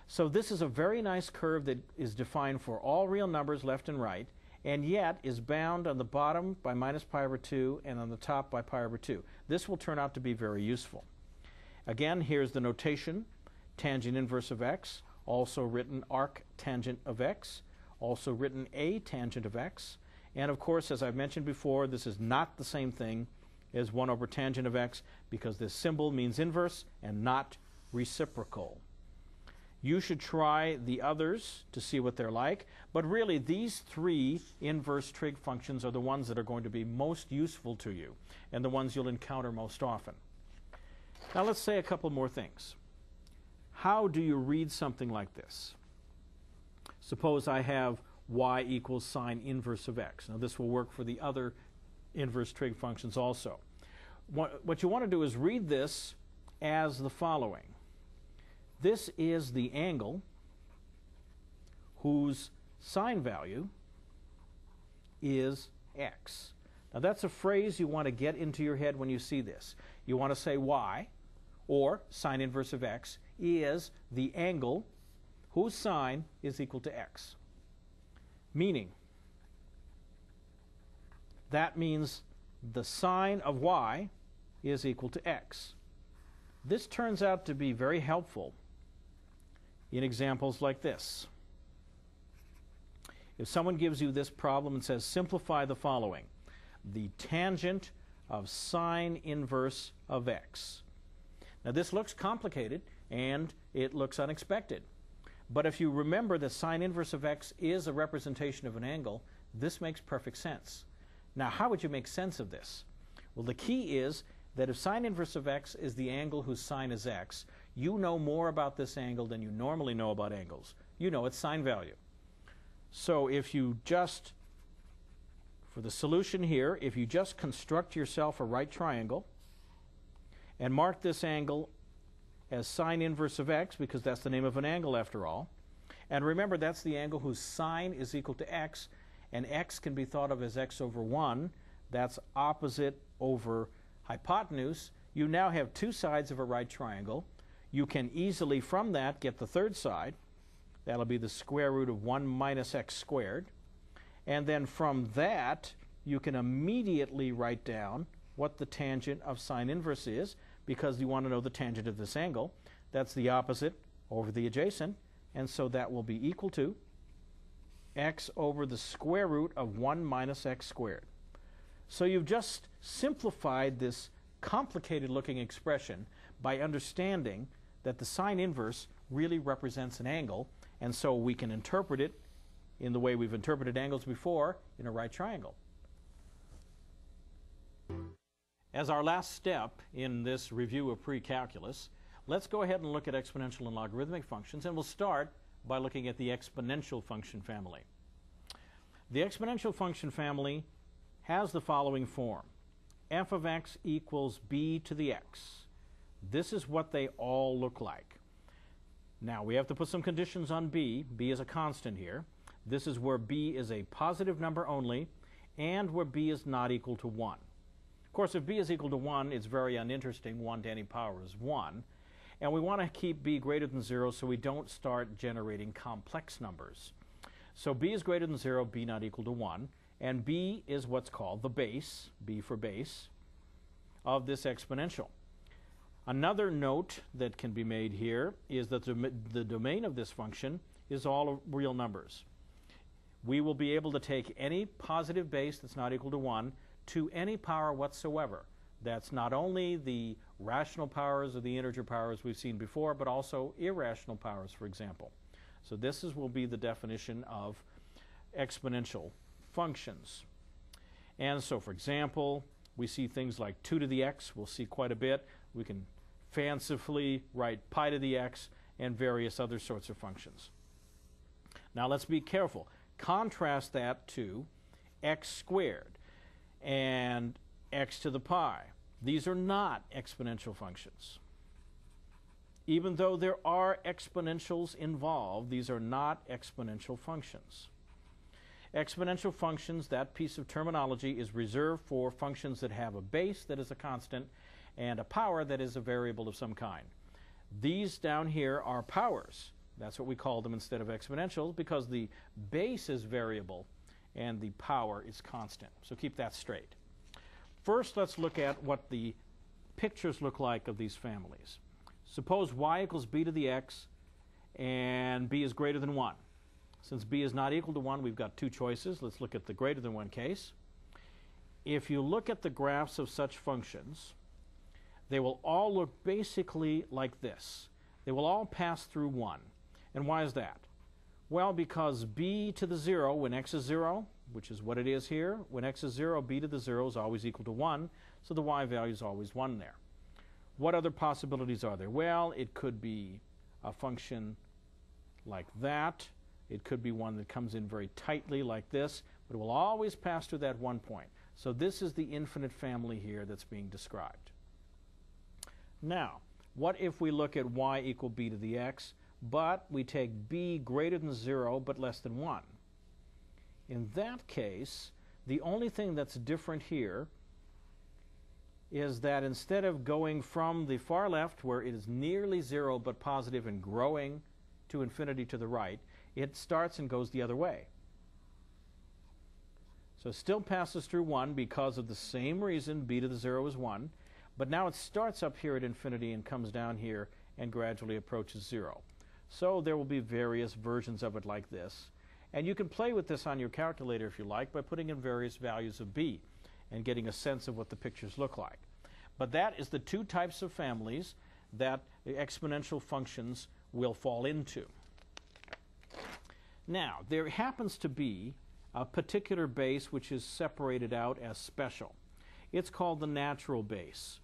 So this is a very nice curve that is defined for all real numbers left and right, and yet is bound on the bottom by minus pi over 2 and on the top by pi over 2. This will turn out to be very useful. Again, here's the notation, tangent inverse of x, also written arc tangent of x, also written a tangent of x, and of course, as I've mentioned before, this is not the same thing as 1 over tangent of x because this symbol means inverse and not reciprocal. You should try the others to see what they're like. But really, these three inverse trig functions are the ones that are going to be most useful to you and the ones you'll encounter most often. Now, let's say a couple more things. How do you read something like this? Suppose I have y equals sine inverse of x. Now, this will work for the other inverse trig functions also. What, what you want to do is read this as the following this is the angle whose sine value is x. Now that's a phrase you want to get into your head when you see this. You want to say y, or sine inverse of x, is the angle whose sine is equal to x. Meaning, that means the sine of y is equal to x. This turns out to be very helpful in examples like this. If someone gives you this problem and says, simplify the following the tangent of sine inverse of x. Now this looks complicated and it looks unexpected. But if you remember that sine inverse of x is a representation of an angle, this makes perfect sense. Now how would you make sense of this? Well, the key is that if sine inverse of x is the angle whose sine is x, you know more about this angle than you normally know about angles. You know its sine value. So if you just, for the solution here, if you just construct yourself a right triangle and mark this angle as sine inverse of x, because that's the name of an angle after all, and remember that's the angle whose sine is equal to x, and x can be thought of as x over 1. That's opposite over hypotenuse. You now have two sides of a right triangle. You can easily, from that, get the third side. That'll be the square root of 1 minus x squared. And then from that, you can immediately write down what the tangent of sine inverse is, because you want to know the tangent of this angle. That's the opposite over the adjacent. And so that will be equal to x over the square root of 1 minus x squared. So you've just simplified this complicated looking expression by understanding that the sine inverse really represents an angle and so we can interpret it in the way we've interpreted angles before in a right triangle. As our last step in this review of pre-calculus, let's go ahead and look at exponential and logarithmic functions, and we'll start by looking at the exponential function family. The exponential function family has the following form. f of x equals b to the x. This is what they all look like. Now, we have to put some conditions on b. b is a constant here. This is where b is a positive number only and where b is not equal to 1. Of course, if b is equal to 1, it's very uninteresting. 1 to any power is 1. And we want to keep b greater than 0 so we don't start generating complex numbers. So b is greater than 0, b not equal to 1. And b is what's called the base, b for base, of this exponential. Another note that can be made here is that the, the domain of this function is all real numbers. We will be able to take any positive base that's not equal to 1 to any power whatsoever. That's not only the rational powers or the integer powers we've seen before, but also irrational powers, for example. So this is, will be the definition of exponential functions. And so, for example, we see things like 2 to the x, we'll see quite a bit. We can fancifully write pi to the x and various other sorts of functions. Now let's be careful. Contrast that to x squared and x to the pi. These are not exponential functions. Even though there are exponentials involved, these are not exponential functions. Exponential functions, that piece of terminology is reserved for functions that have a base that is a constant and a power that is a variable of some kind. These down here are powers. That's what we call them instead of exponentials because the base is variable and the power is constant. So keep that straight. First, let's look at what the pictures look like of these families. Suppose y equals b to the x and b is greater than 1. Since b is not equal to 1, we've got two choices. Let's look at the greater than 1 case. If you look at the graphs of such functions, they will all look basically like this. They will all pass through 1. And why is that? Well, because b to the 0, when x is 0, which is what it is here, when x is 0, b to the 0 is always equal to 1, so the y value is always 1 there. What other possibilities are there? Well, it could be a function like that. It could be one that comes in very tightly like this, but it will always pass through that one point. So this is the infinite family here that's being described. Now, what if we look at y equal b to the x, but we take b greater than 0 but less than 1? In that case, the only thing that's different here is that instead of going from the far left, where it is nearly 0 but positive and growing to infinity to the right, it starts and goes the other way. So it still passes through 1 because of the same reason b to the 0 is 1. But now it starts up here at infinity and comes down here and gradually approaches zero. So there will be various versions of it like this. And you can play with this on your calculator if you like by putting in various values of b. and getting a sense of what the pictures look like. But that is the two types of families that the exponential functions will fall into. Now, there happens to be a particular base which is separated out as special. It's called the natural base.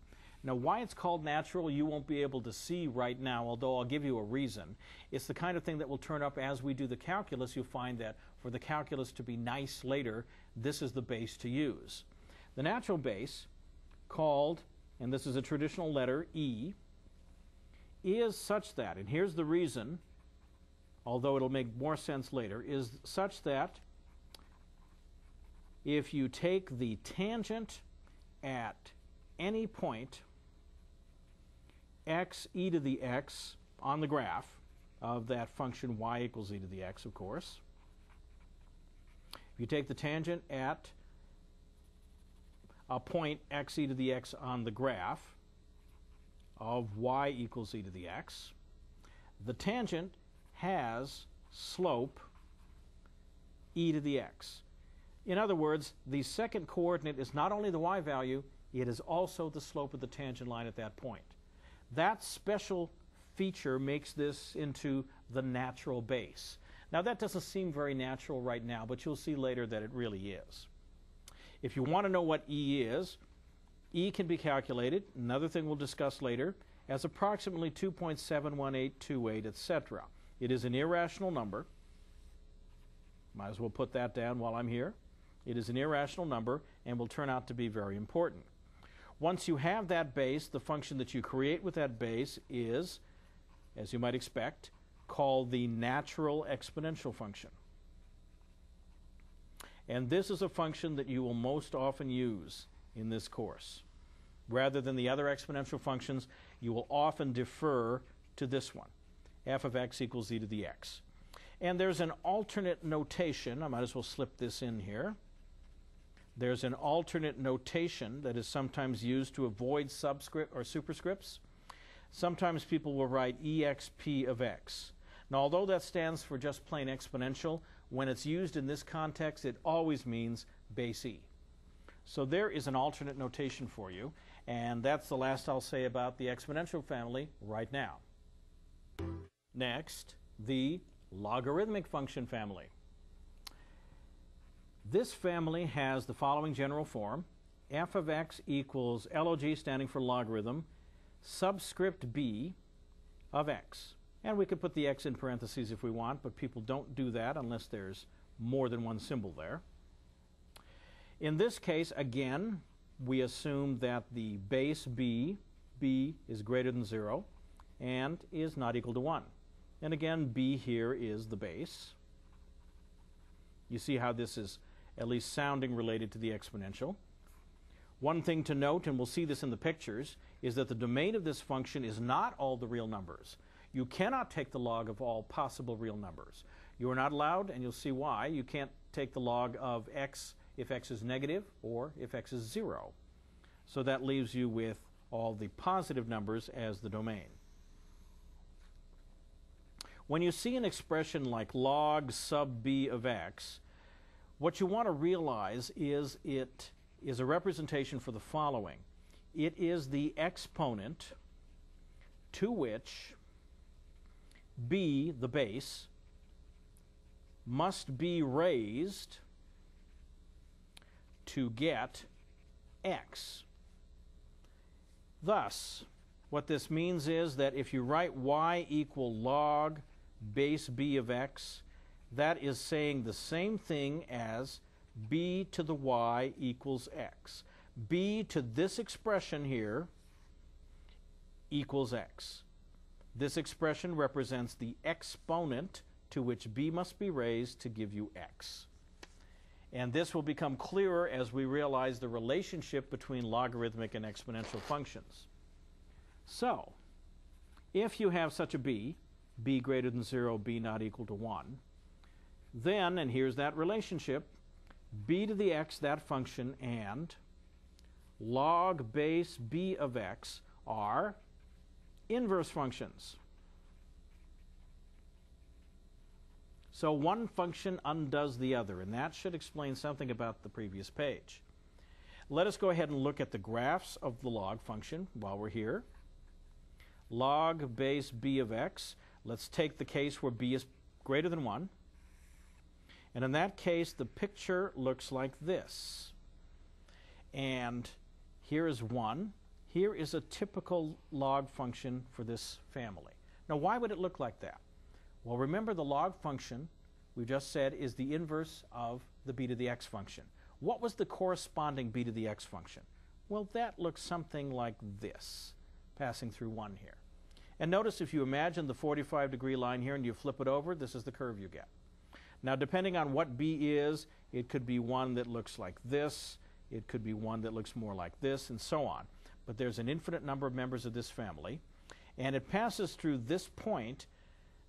Now, why it's called natural, you won't be able to see right now, although I'll give you a reason. It's the kind of thing that will turn up as we do the calculus. You'll find that for the calculus to be nice later, this is the base to use. The natural base, called, and this is a traditional letter, E, is such that, and here's the reason, although it'll make more sense later, is such that if you take the tangent at any point x e to the x on the graph of that function y equals e to the x, of course. If you take the tangent at a point x e to the x on the graph of y equals e to the x, the tangent has slope e to the x. In other words, the second coordinate is not only the y value, it is also the slope of the tangent line at that point. That special feature makes this into the natural base. Now that doesn't seem very natural right now, but you'll see later that it really is. If you want to know what E is, E can be calculated, another thing we'll discuss later, as approximately 2.71828, etc. It is an irrational number. Might as well put that down while I'm here. It is an irrational number and will turn out to be very important. Once you have that base, the function that you create with that base is, as you might expect, called the natural exponential function. And this is a function that you will most often use in this course. Rather than the other exponential functions, you will often defer to this one, f of x equals e to the x. And there's an alternate notation. I might as well slip this in here. There's an alternate notation that is sometimes used to avoid subscript or superscripts. Sometimes people will write exp of x. Now, although that stands for just plain exponential, when it's used in this context, it always means base e. So there is an alternate notation for you, and that's the last I'll say about the exponential family right now. Next, the logarithmic function family. This family has the following general form. f of x equals log standing for logarithm subscript b of x. And we could put the x in parentheses if we want, but people don't do that unless there's more than one symbol there. In this case, again, we assume that the base b, b is greater than 0, and is not equal to 1. And again, b here is the base. You see how this is at least sounding related to the exponential. One thing to note, and we'll see this in the pictures, is that the domain of this function is not all the real numbers. You cannot take the log of all possible real numbers. You are not allowed, and you'll see why, you can't take the log of x if x is negative or if x is 0. So that leaves you with all the positive numbers as the domain. When you see an expression like log sub b of x, what you want to realize is it is a representation for the following. It is the exponent to which b, the base, must be raised to get x. Thus, what this means is that if you write y equal log base b of x, that is saying the same thing as b to the y equals x. b to this expression here equals x. This expression represents the exponent to which b must be raised to give you x. And this will become clearer as we realize the relationship between logarithmic and exponential functions. So, if you have such a b, b greater than 0, b not equal to 1, then, and here's that relationship, b to the x, that function, and log base b of x are inverse functions. So one function undoes the other, and that should explain something about the previous page. Let us go ahead and look at the graphs of the log function while we're here. Log base b of x. Let's take the case where b is greater than 1. And in that case, the picture looks like this. And here is 1. Here is a typical log function for this family. Now, why would it look like that? Well, remember the log function, we just said, is the inverse of the b to the x function. What was the corresponding b to the x function? Well, that looks something like this, passing through 1 here. And notice if you imagine the 45 degree line here and you flip it over, this is the curve you get. Now, depending on what b is, it could be one that looks like this, it could be one that looks more like this, and so on. But there's an infinite number of members of this family, and it passes through this point,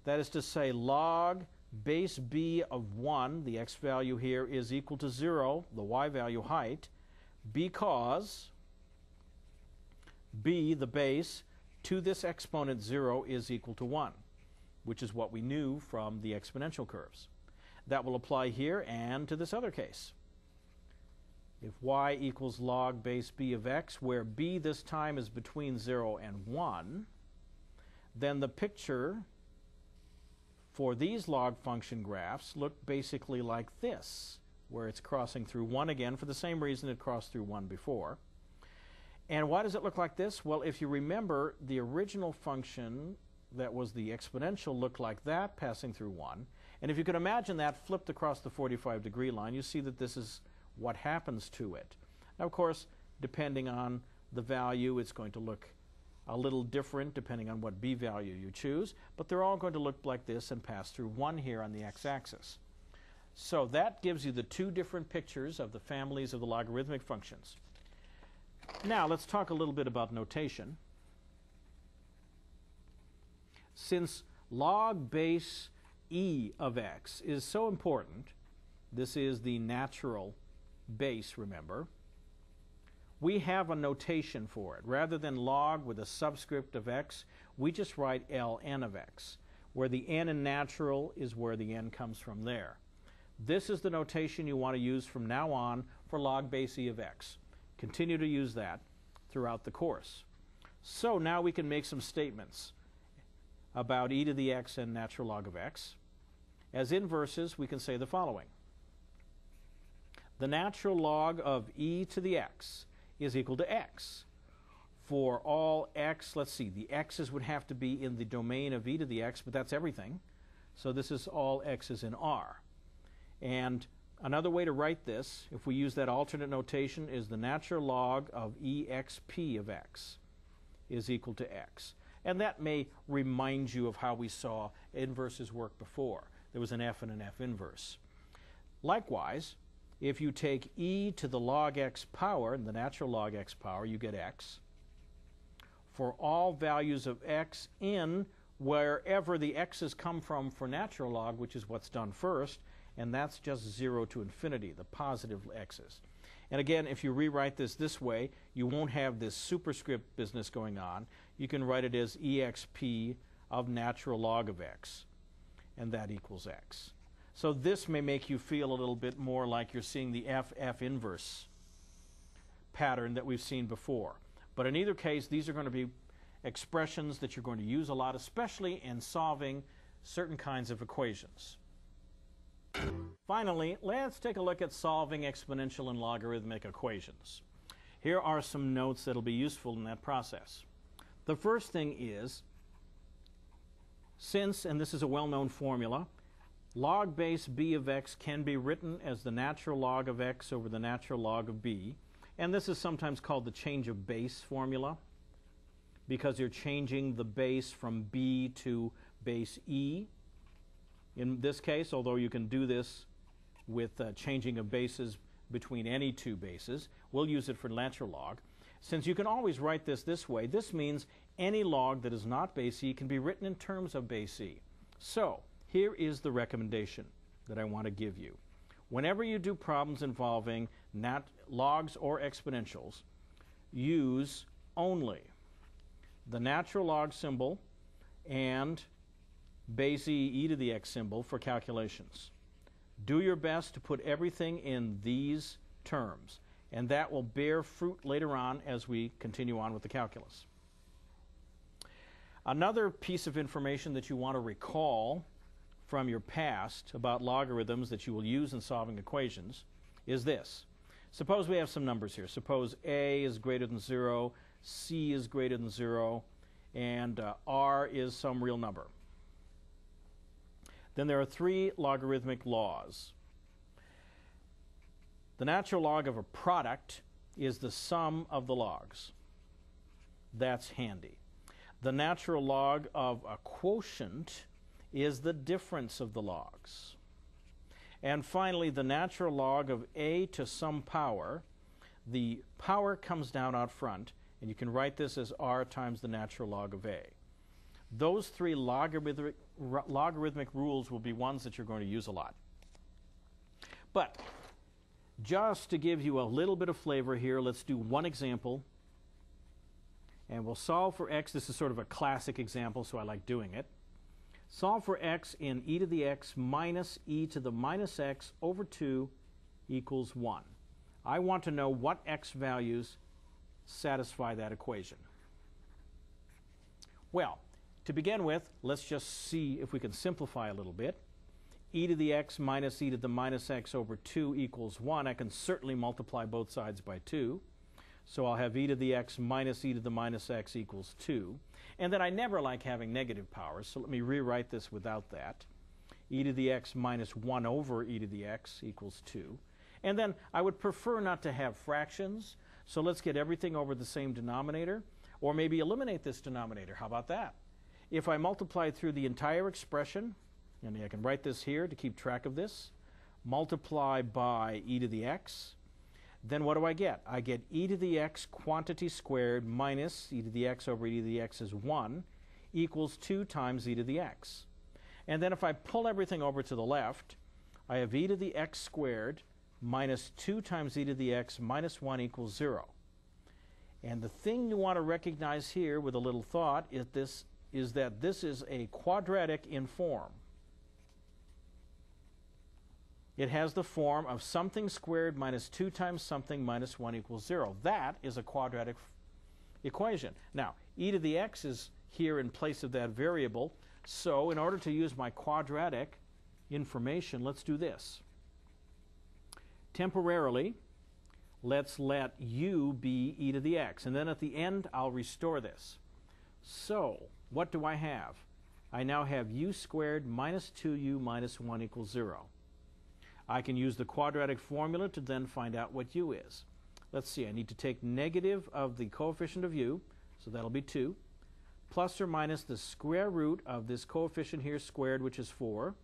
that is to say, log base b of 1, the x value here, is equal to 0, the y value height, because b, the base, to this exponent 0 is equal to 1, which is what we knew from the exponential curves. That will apply here and to this other case. If y equals log base b of x, where b this time is between 0 and 1, then the picture for these log function graphs look basically like this, where it's crossing through 1 again for the same reason it crossed through 1 before. And why does it look like this? Well, if you remember, the original function that was the exponential looked like that, passing through 1. And if you could imagine that flipped across the 45 degree line, you see that this is what happens to it. Now, of course, depending on the value, it's going to look a little different depending on what b value you choose, but they're all going to look like this and pass through 1 here on the x-axis. So that gives you the two different pictures of the families of the logarithmic functions. Now let's talk a little bit about notation. Since log base e of x is so important, this is the natural base, remember, we have a notation for it. Rather than log with a subscript of x, we just write ln of x, where the n in natural is where the n comes from there. This is the notation you want to use from now on for log base e of x. Continue to use that throughout the course. So now we can make some statements about e to the x and natural log of x. As inverses, we can say the following. The natural log of e to the x is equal to x. For all x, let's see, the x's would have to be in the domain of e to the x, but that's everything. So this is all x's in R. And another way to write this, if we use that alternate notation, is the natural log of exp of x is equal to x. And that may remind you of how we saw inverses work before. There was an f and an f inverse. Likewise, if you take e to the log x power, and the natural log x power, you get x. For all values of x in wherever the x's come from for natural log, which is what's done first, and that's just 0 to infinity, the positive x's. And again, if you rewrite this this way, you won't have this superscript business going on. You can write it as exp of natural log of x, and that equals x. So this may make you feel a little bit more like you're seeing the F-F inverse pattern that we've seen before. But in either case, these are going to be expressions that you're going to use a lot, especially in solving certain kinds of equations. Finally, let's take a look at solving exponential and logarithmic equations. Here are some notes that will be useful in that process. The first thing is, since, and this is a well-known formula, log base b of x can be written as the natural log of x over the natural log of b. And this is sometimes called the change of base formula because you're changing the base from b to base e. In this case, although you can do this with uh, changing of bases between any two bases, we'll use it for natural log. Since you can always write this this way, this means any log that is not base e can be written in terms of base e. So, here is the recommendation that I want to give you. Whenever you do problems involving nat logs or exponentials, use only the natural log symbol and base e, e to the x symbol for calculations. Do your best to put everything in these terms. And that will bear fruit later on as we continue on with the calculus. Another piece of information that you want to recall from your past about logarithms that you will use in solving equations is this. Suppose we have some numbers here. Suppose a is greater than 0, c is greater than 0, and uh, r is some real number. Then there are three logarithmic laws. The natural log of a product is the sum of the logs. That's handy. The natural log of a quotient is the difference of the logs. And finally, the natural log of a to some power, the power comes down out front, and you can write this as r times the natural log of a. Those three logarithmic, logarithmic rules will be ones that you're going to use a lot. But just to give you a little bit of flavor here, let's do one example. And we'll solve for x. This is sort of a classic example, so I like doing it. Solve for x in e to the x minus e to the minus x over 2 equals 1. I want to know what x values satisfy that equation. Well, to begin with, let's just see if we can simplify a little bit. E to the x minus e to the minus x over 2 equals 1. I can certainly multiply both sides by 2. So I'll have e to the x minus e to the minus x equals 2. And then I never like having negative powers, so let me rewrite this without that. e to the x minus 1 over e to the x equals 2. And then I would prefer not to have fractions, so let's get everything over the same denominator, or maybe eliminate this denominator. How about that? If I multiply through the entire expression, and I can write this here to keep track of this, multiply by e to the x, then what do I get? I get e to the x quantity squared minus e to the x over e to the x is 1 equals 2 times e to the x. And then if I pull everything over to the left, I have e to the x squared minus 2 times e to the x minus 1 equals 0. And the thing you want to recognize here with a little thought is this is that this is a quadratic in form. It has the form of something squared minus 2 times something minus 1 equals 0. That is a quadratic equation. Now, e to the x is here in place of that variable. So in order to use my quadratic information, let's do this. Temporarily, let's let u be e to the x. And then at the end, I'll restore this. So what do I have? I now have u squared minus 2u minus 1 equals 0. I can use the quadratic formula to then find out what u is. Let's see, I need to take negative of the coefficient of u, so that'll be 2, plus or minus the square root of this coefficient here squared, which is 4,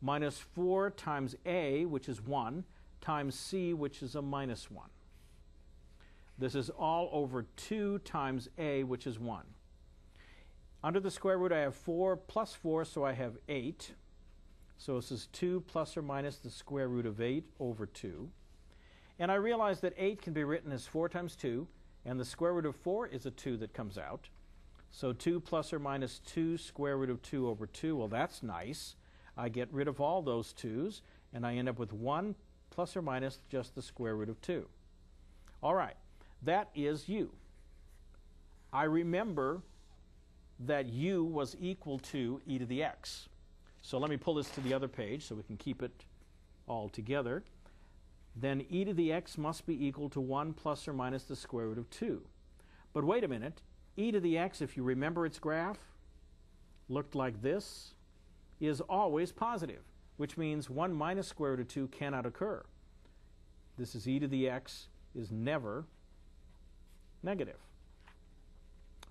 minus 4 times a, which is 1, times c, which is a minus 1. This is all over 2 times a, which is 1. Under the square root, I have 4 plus 4, so I have 8. So this is 2 plus or minus the square root of 8 over 2. And I realize that 8 can be written as 4 times 2, and the square root of 4 is a 2 that comes out. So 2 plus or minus 2 square root of 2 over 2, well, that's nice. I get rid of all those 2's, and I end up with 1 plus or minus just the square root of 2. All right, that is u. I remember that u was equal to e to the x. So let me pull this to the other page so we can keep it all together. Then e to the x must be equal to 1 plus or minus the square root of 2. But wait a minute. e to the x, if you remember its graph, looked like this, is always positive, which means 1 minus square root of 2 cannot occur. This is e to the x is never negative.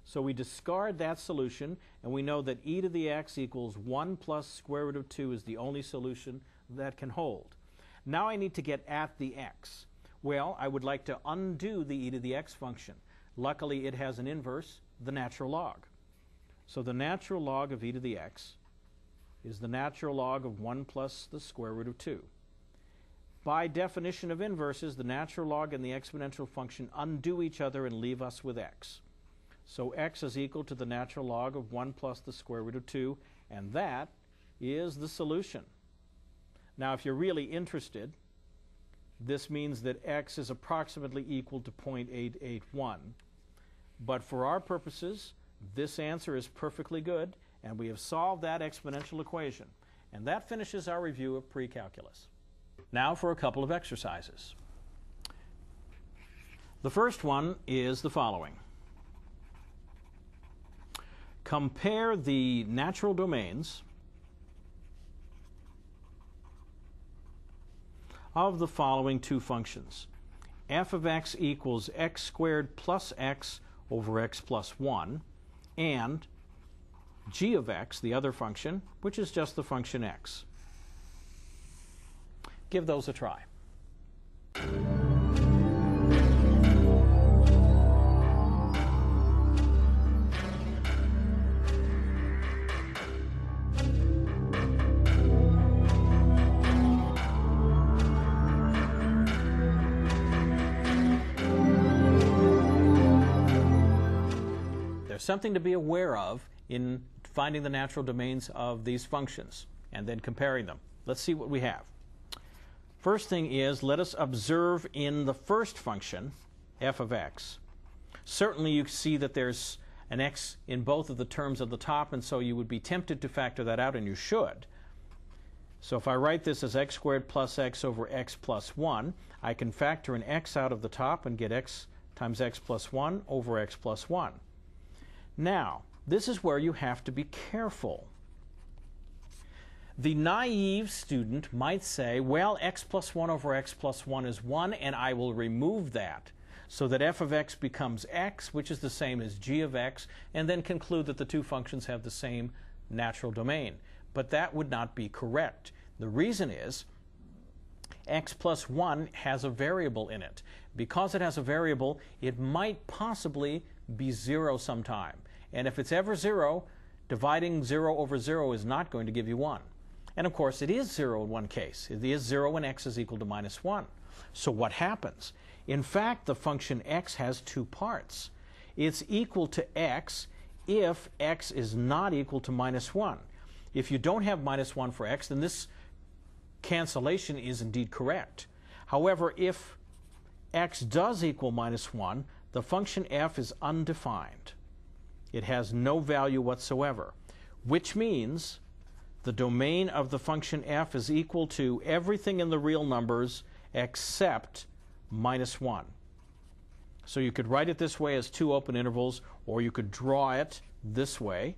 So we discard that solution, and we know that e to the x equals 1 plus square root of 2 is the only solution that can hold. Now I need to get at the x. Well, I would like to undo the e to the x function. Luckily, it has an inverse, the natural log. So the natural log of e to the x is the natural log of 1 plus the square root of 2. By definition of inverses, the natural log and the exponential function undo each other and leave us with x. So x is equal to the natural log of 1 plus the square root of 2, and that is the solution. Now, if you're really interested, this means that x is approximately equal to 0.881. But for our purposes, this answer is perfectly good, and we have solved that exponential equation. And that finishes our review of pre-calculus. Now for a couple of exercises. The first one is the following. Compare the natural domains of the following two functions. f of x equals x squared plus x over x plus 1, and g of x, the other function, which is just the function x. Give those a try. Something to be aware of in finding the natural domains of these functions and then comparing them. Let's see what we have. First thing is, let us observe in the first function, f of x. Certainly you see that there's an x in both of the terms of the top, and so you would be tempted to factor that out, and you should. So if I write this as x squared plus x over x plus 1, I can factor an x out of the top and get x times x plus 1 over x plus 1. Now, this is where you have to be careful. The naive student might say, well, x plus 1 over x plus 1 is 1, and I will remove that so that f of x becomes x, which is the same as g of x, and then conclude that the two functions have the same natural domain. But that would not be correct. The reason is x plus 1 has a variable in it. Because it has a variable, it might possibly be 0 sometime. And if it's ever 0, dividing 0 over 0 is not going to give you 1. And of course, it is 0 in one case. It is 0 when x is equal to minus 1. So what happens? In fact, the function x has two parts. It's equal to x if x is not equal to minus 1. If you don't have minus 1 for x, then this cancellation is indeed correct. However, if x does equal minus 1, the function f is undefined. It has no value whatsoever, which means the domain of the function f is equal to everything in the real numbers except minus 1. So you could write it this way as two open intervals, or you could draw it this way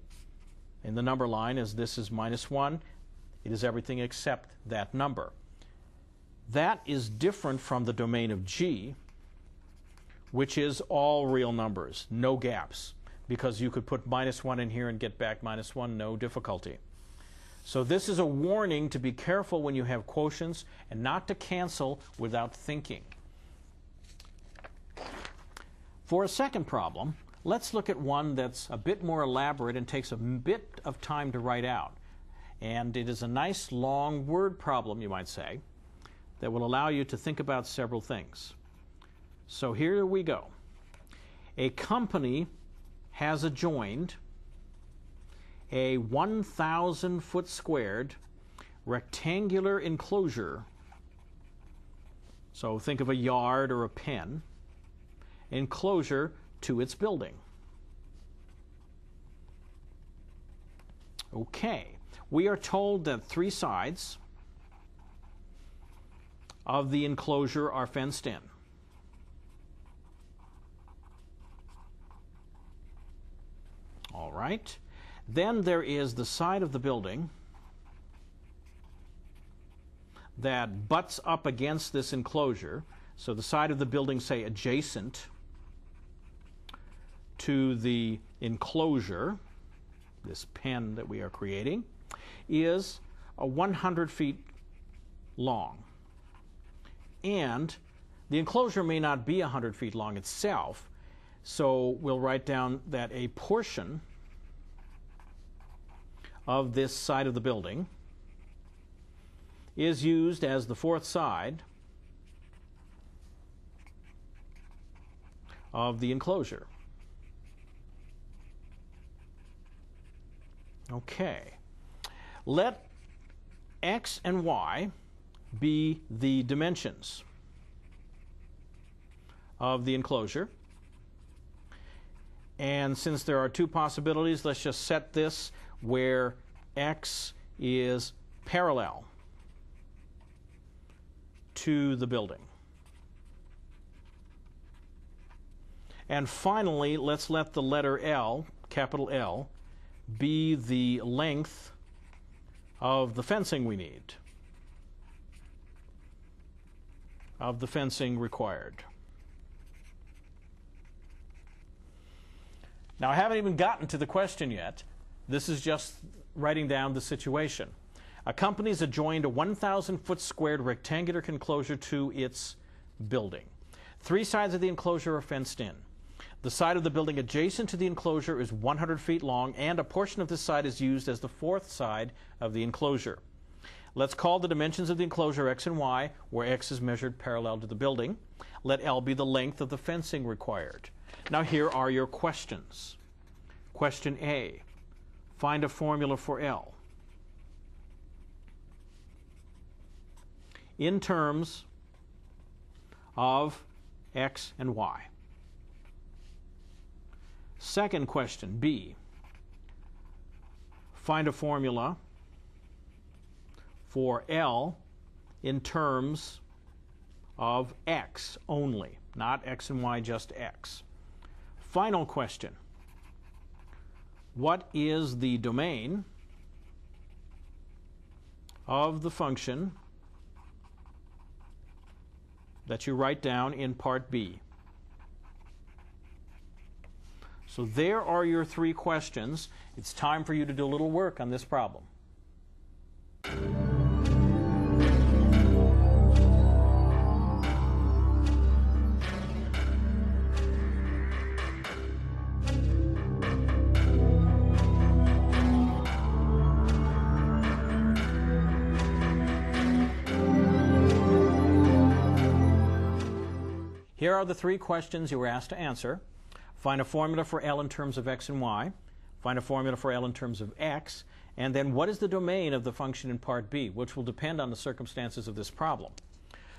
in the number line as this is minus 1. It is everything except that number. That is different from the domain of G, which is all real numbers, no gaps because you could put minus 1 in here and get back minus 1, no difficulty. So this is a warning to be careful when you have quotients and not to cancel without thinking. For a second problem, let's look at one that's a bit more elaborate and takes a bit of time to write out. And it is a nice long word problem, you might say, that will allow you to think about several things. So here we go. A company has adjoined a 1,000 foot squared rectangular enclosure. So think of a yard or a pen, enclosure to its building. Okay, we are told that three sides of the enclosure are fenced in. All right. Then there is the side of the building that butts up against this enclosure. So the side of the building, say, adjacent to the enclosure, this pen that we are creating, is a 100 feet long. And the enclosure may not be 100 feet long itself, so we'll write down that a portion of this side of the building is used as the fourth side of the enclosure. Okay. Let x and y be the dimensions of the enclosure. And since there are two possibilities, let's just set this where x is parallel to the building. And finally, let's let the letter L, capital L, be the length of the fencing we need, of the fencing required. Now, I haven't even gotten to the question yet. This is just writing down the situation. A company has adjoined a 1,000 foot squared rectangular enclosure to its building. Three sides of the enclosure are fenced in. The side of the building adjacent to the enclosure is 100 feet long, and a portion of this side is used as the fourth side of the enclosure. Let's call the dimensions of the enclosure x and y, where x is measured parallel to the building. Let L be the length of the fencing required. Now, here are your questions. Question A Find a formula for L. In terms of x and y. Second question, B. Find a formula for L in terms of x only, not x and y, just x. Final question. What is the domain of the function that you write down in part B? So there are your three questions. It's time for you to do a little work on this problem. Here are the three questions you were asked to answer. Find a formula for L in terms of x and y. Find a formula for L in terms of x. And then what is the domain of the function in part B, which will depend on the circumstances of this problem.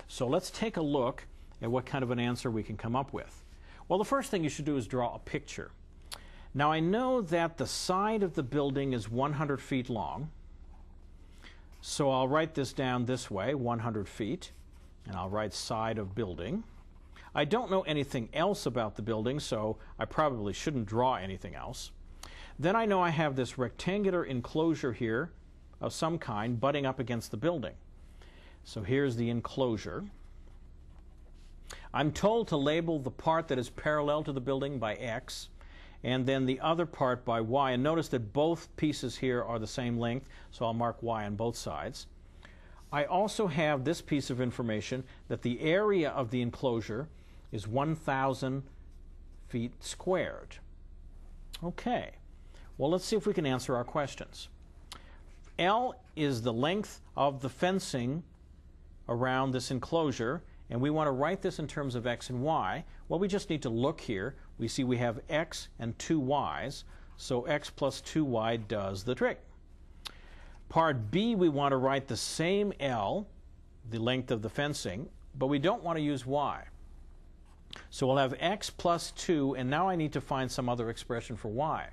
So let's take a look at what kind of an answer we can come up with. Well, the first thing you should do is draw a picture. Now, I know that the side of the building is 100 feet long. So I'll write this down this way, 100 feet. And I'll write side of building. I don't know anything else about the building, so I probably shouldn't draw anything else. Then I know I have this rectangular enclosure here of some kind butting up against the building. So here's the enclosure. I'm told to label the part that is parallel to the building by X and then the other part by Y. And notice that both pieces here are the same length, so I'll mark Y on both sides. I also have this piece of information that the area of the enclosure is 1,000 feet squared. Okay, well, let's see if we can answer our questions. L is the length of the fencing around this enclosure, and we want to write this in terms of x and y. Well, we just need to look here. We see we have x and two y's, so x plus 2y does the trick. Part B, we want to write the same L, the length of the fencing, but we don't want to use y. So we'll have x plus 2, and now I need to find some other expression for y.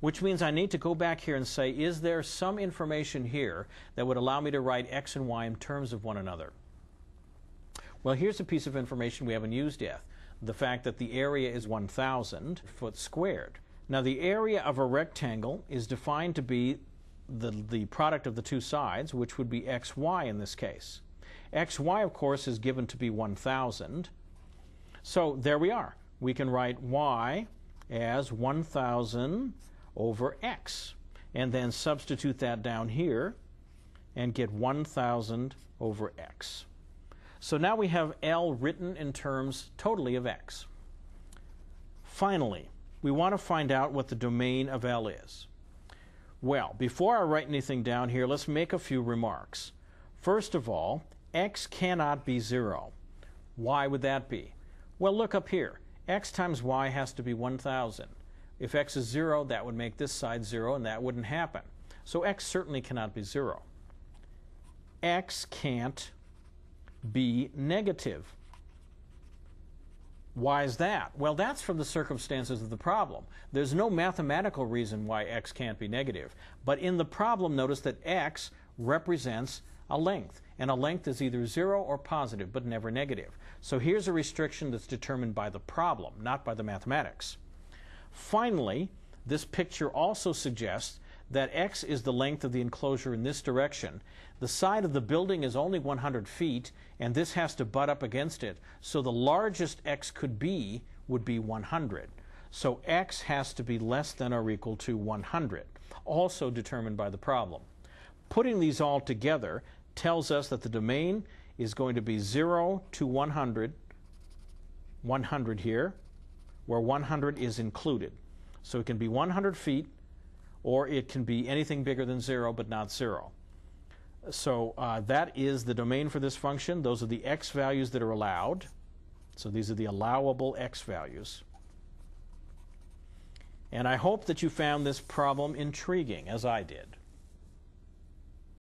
Which means I need to go back here and say, is there some information here that would allow me to write x and y in terms of one another? Well, here's a piece of information we haven't used yet. The fact that the area is 1,000 foot squared. Now, the area of a rectangle is defined to be the, the product of the two sides, which would be xy in this case. xy, of course, is given to be 1,000. So there we are. We can write y as 1,000 over x, and then substitute that down here and get 1,000 over x. So now we have L written in terms totally of x. Finally, we want to find out what the domain of L is. Well, before I write anything down here, let's make a few remarks. First of all, x cannot be 0. Why would that be? Well, look up here. x times y has to be 1,000. If x is 0, that would make this side 0, and that wouldn't happen. So x certainly cannot be 0. x can't be negative. Why is that? Well, that's from the circumstances of the problem. There's no mathematical reason why x can't be negative. But in the problem, notice that x represents a length, and a length is either zero or positive, but never negative. So here's a restriction that's determined by the problem, not by the mathematics. Finally, this picture also suggests that x is the length of the enclosure in this direction. The side of the building is only 100 feet, and this has to butt up against it. So the largest x could be would be 100. So x has to be less than or equal to 100, also determined by the problem. Putting these all together tells us that the domain is going to be 0 to 100, 100 here, where 100 is included. So it can be 100 feet, or it can be anything bigger than 0 but not 0. So uh, that is the domain for this function. Those are the x values that are allowed. So these are the allowable x values. And I hope that you found this problem intriguing, as I did.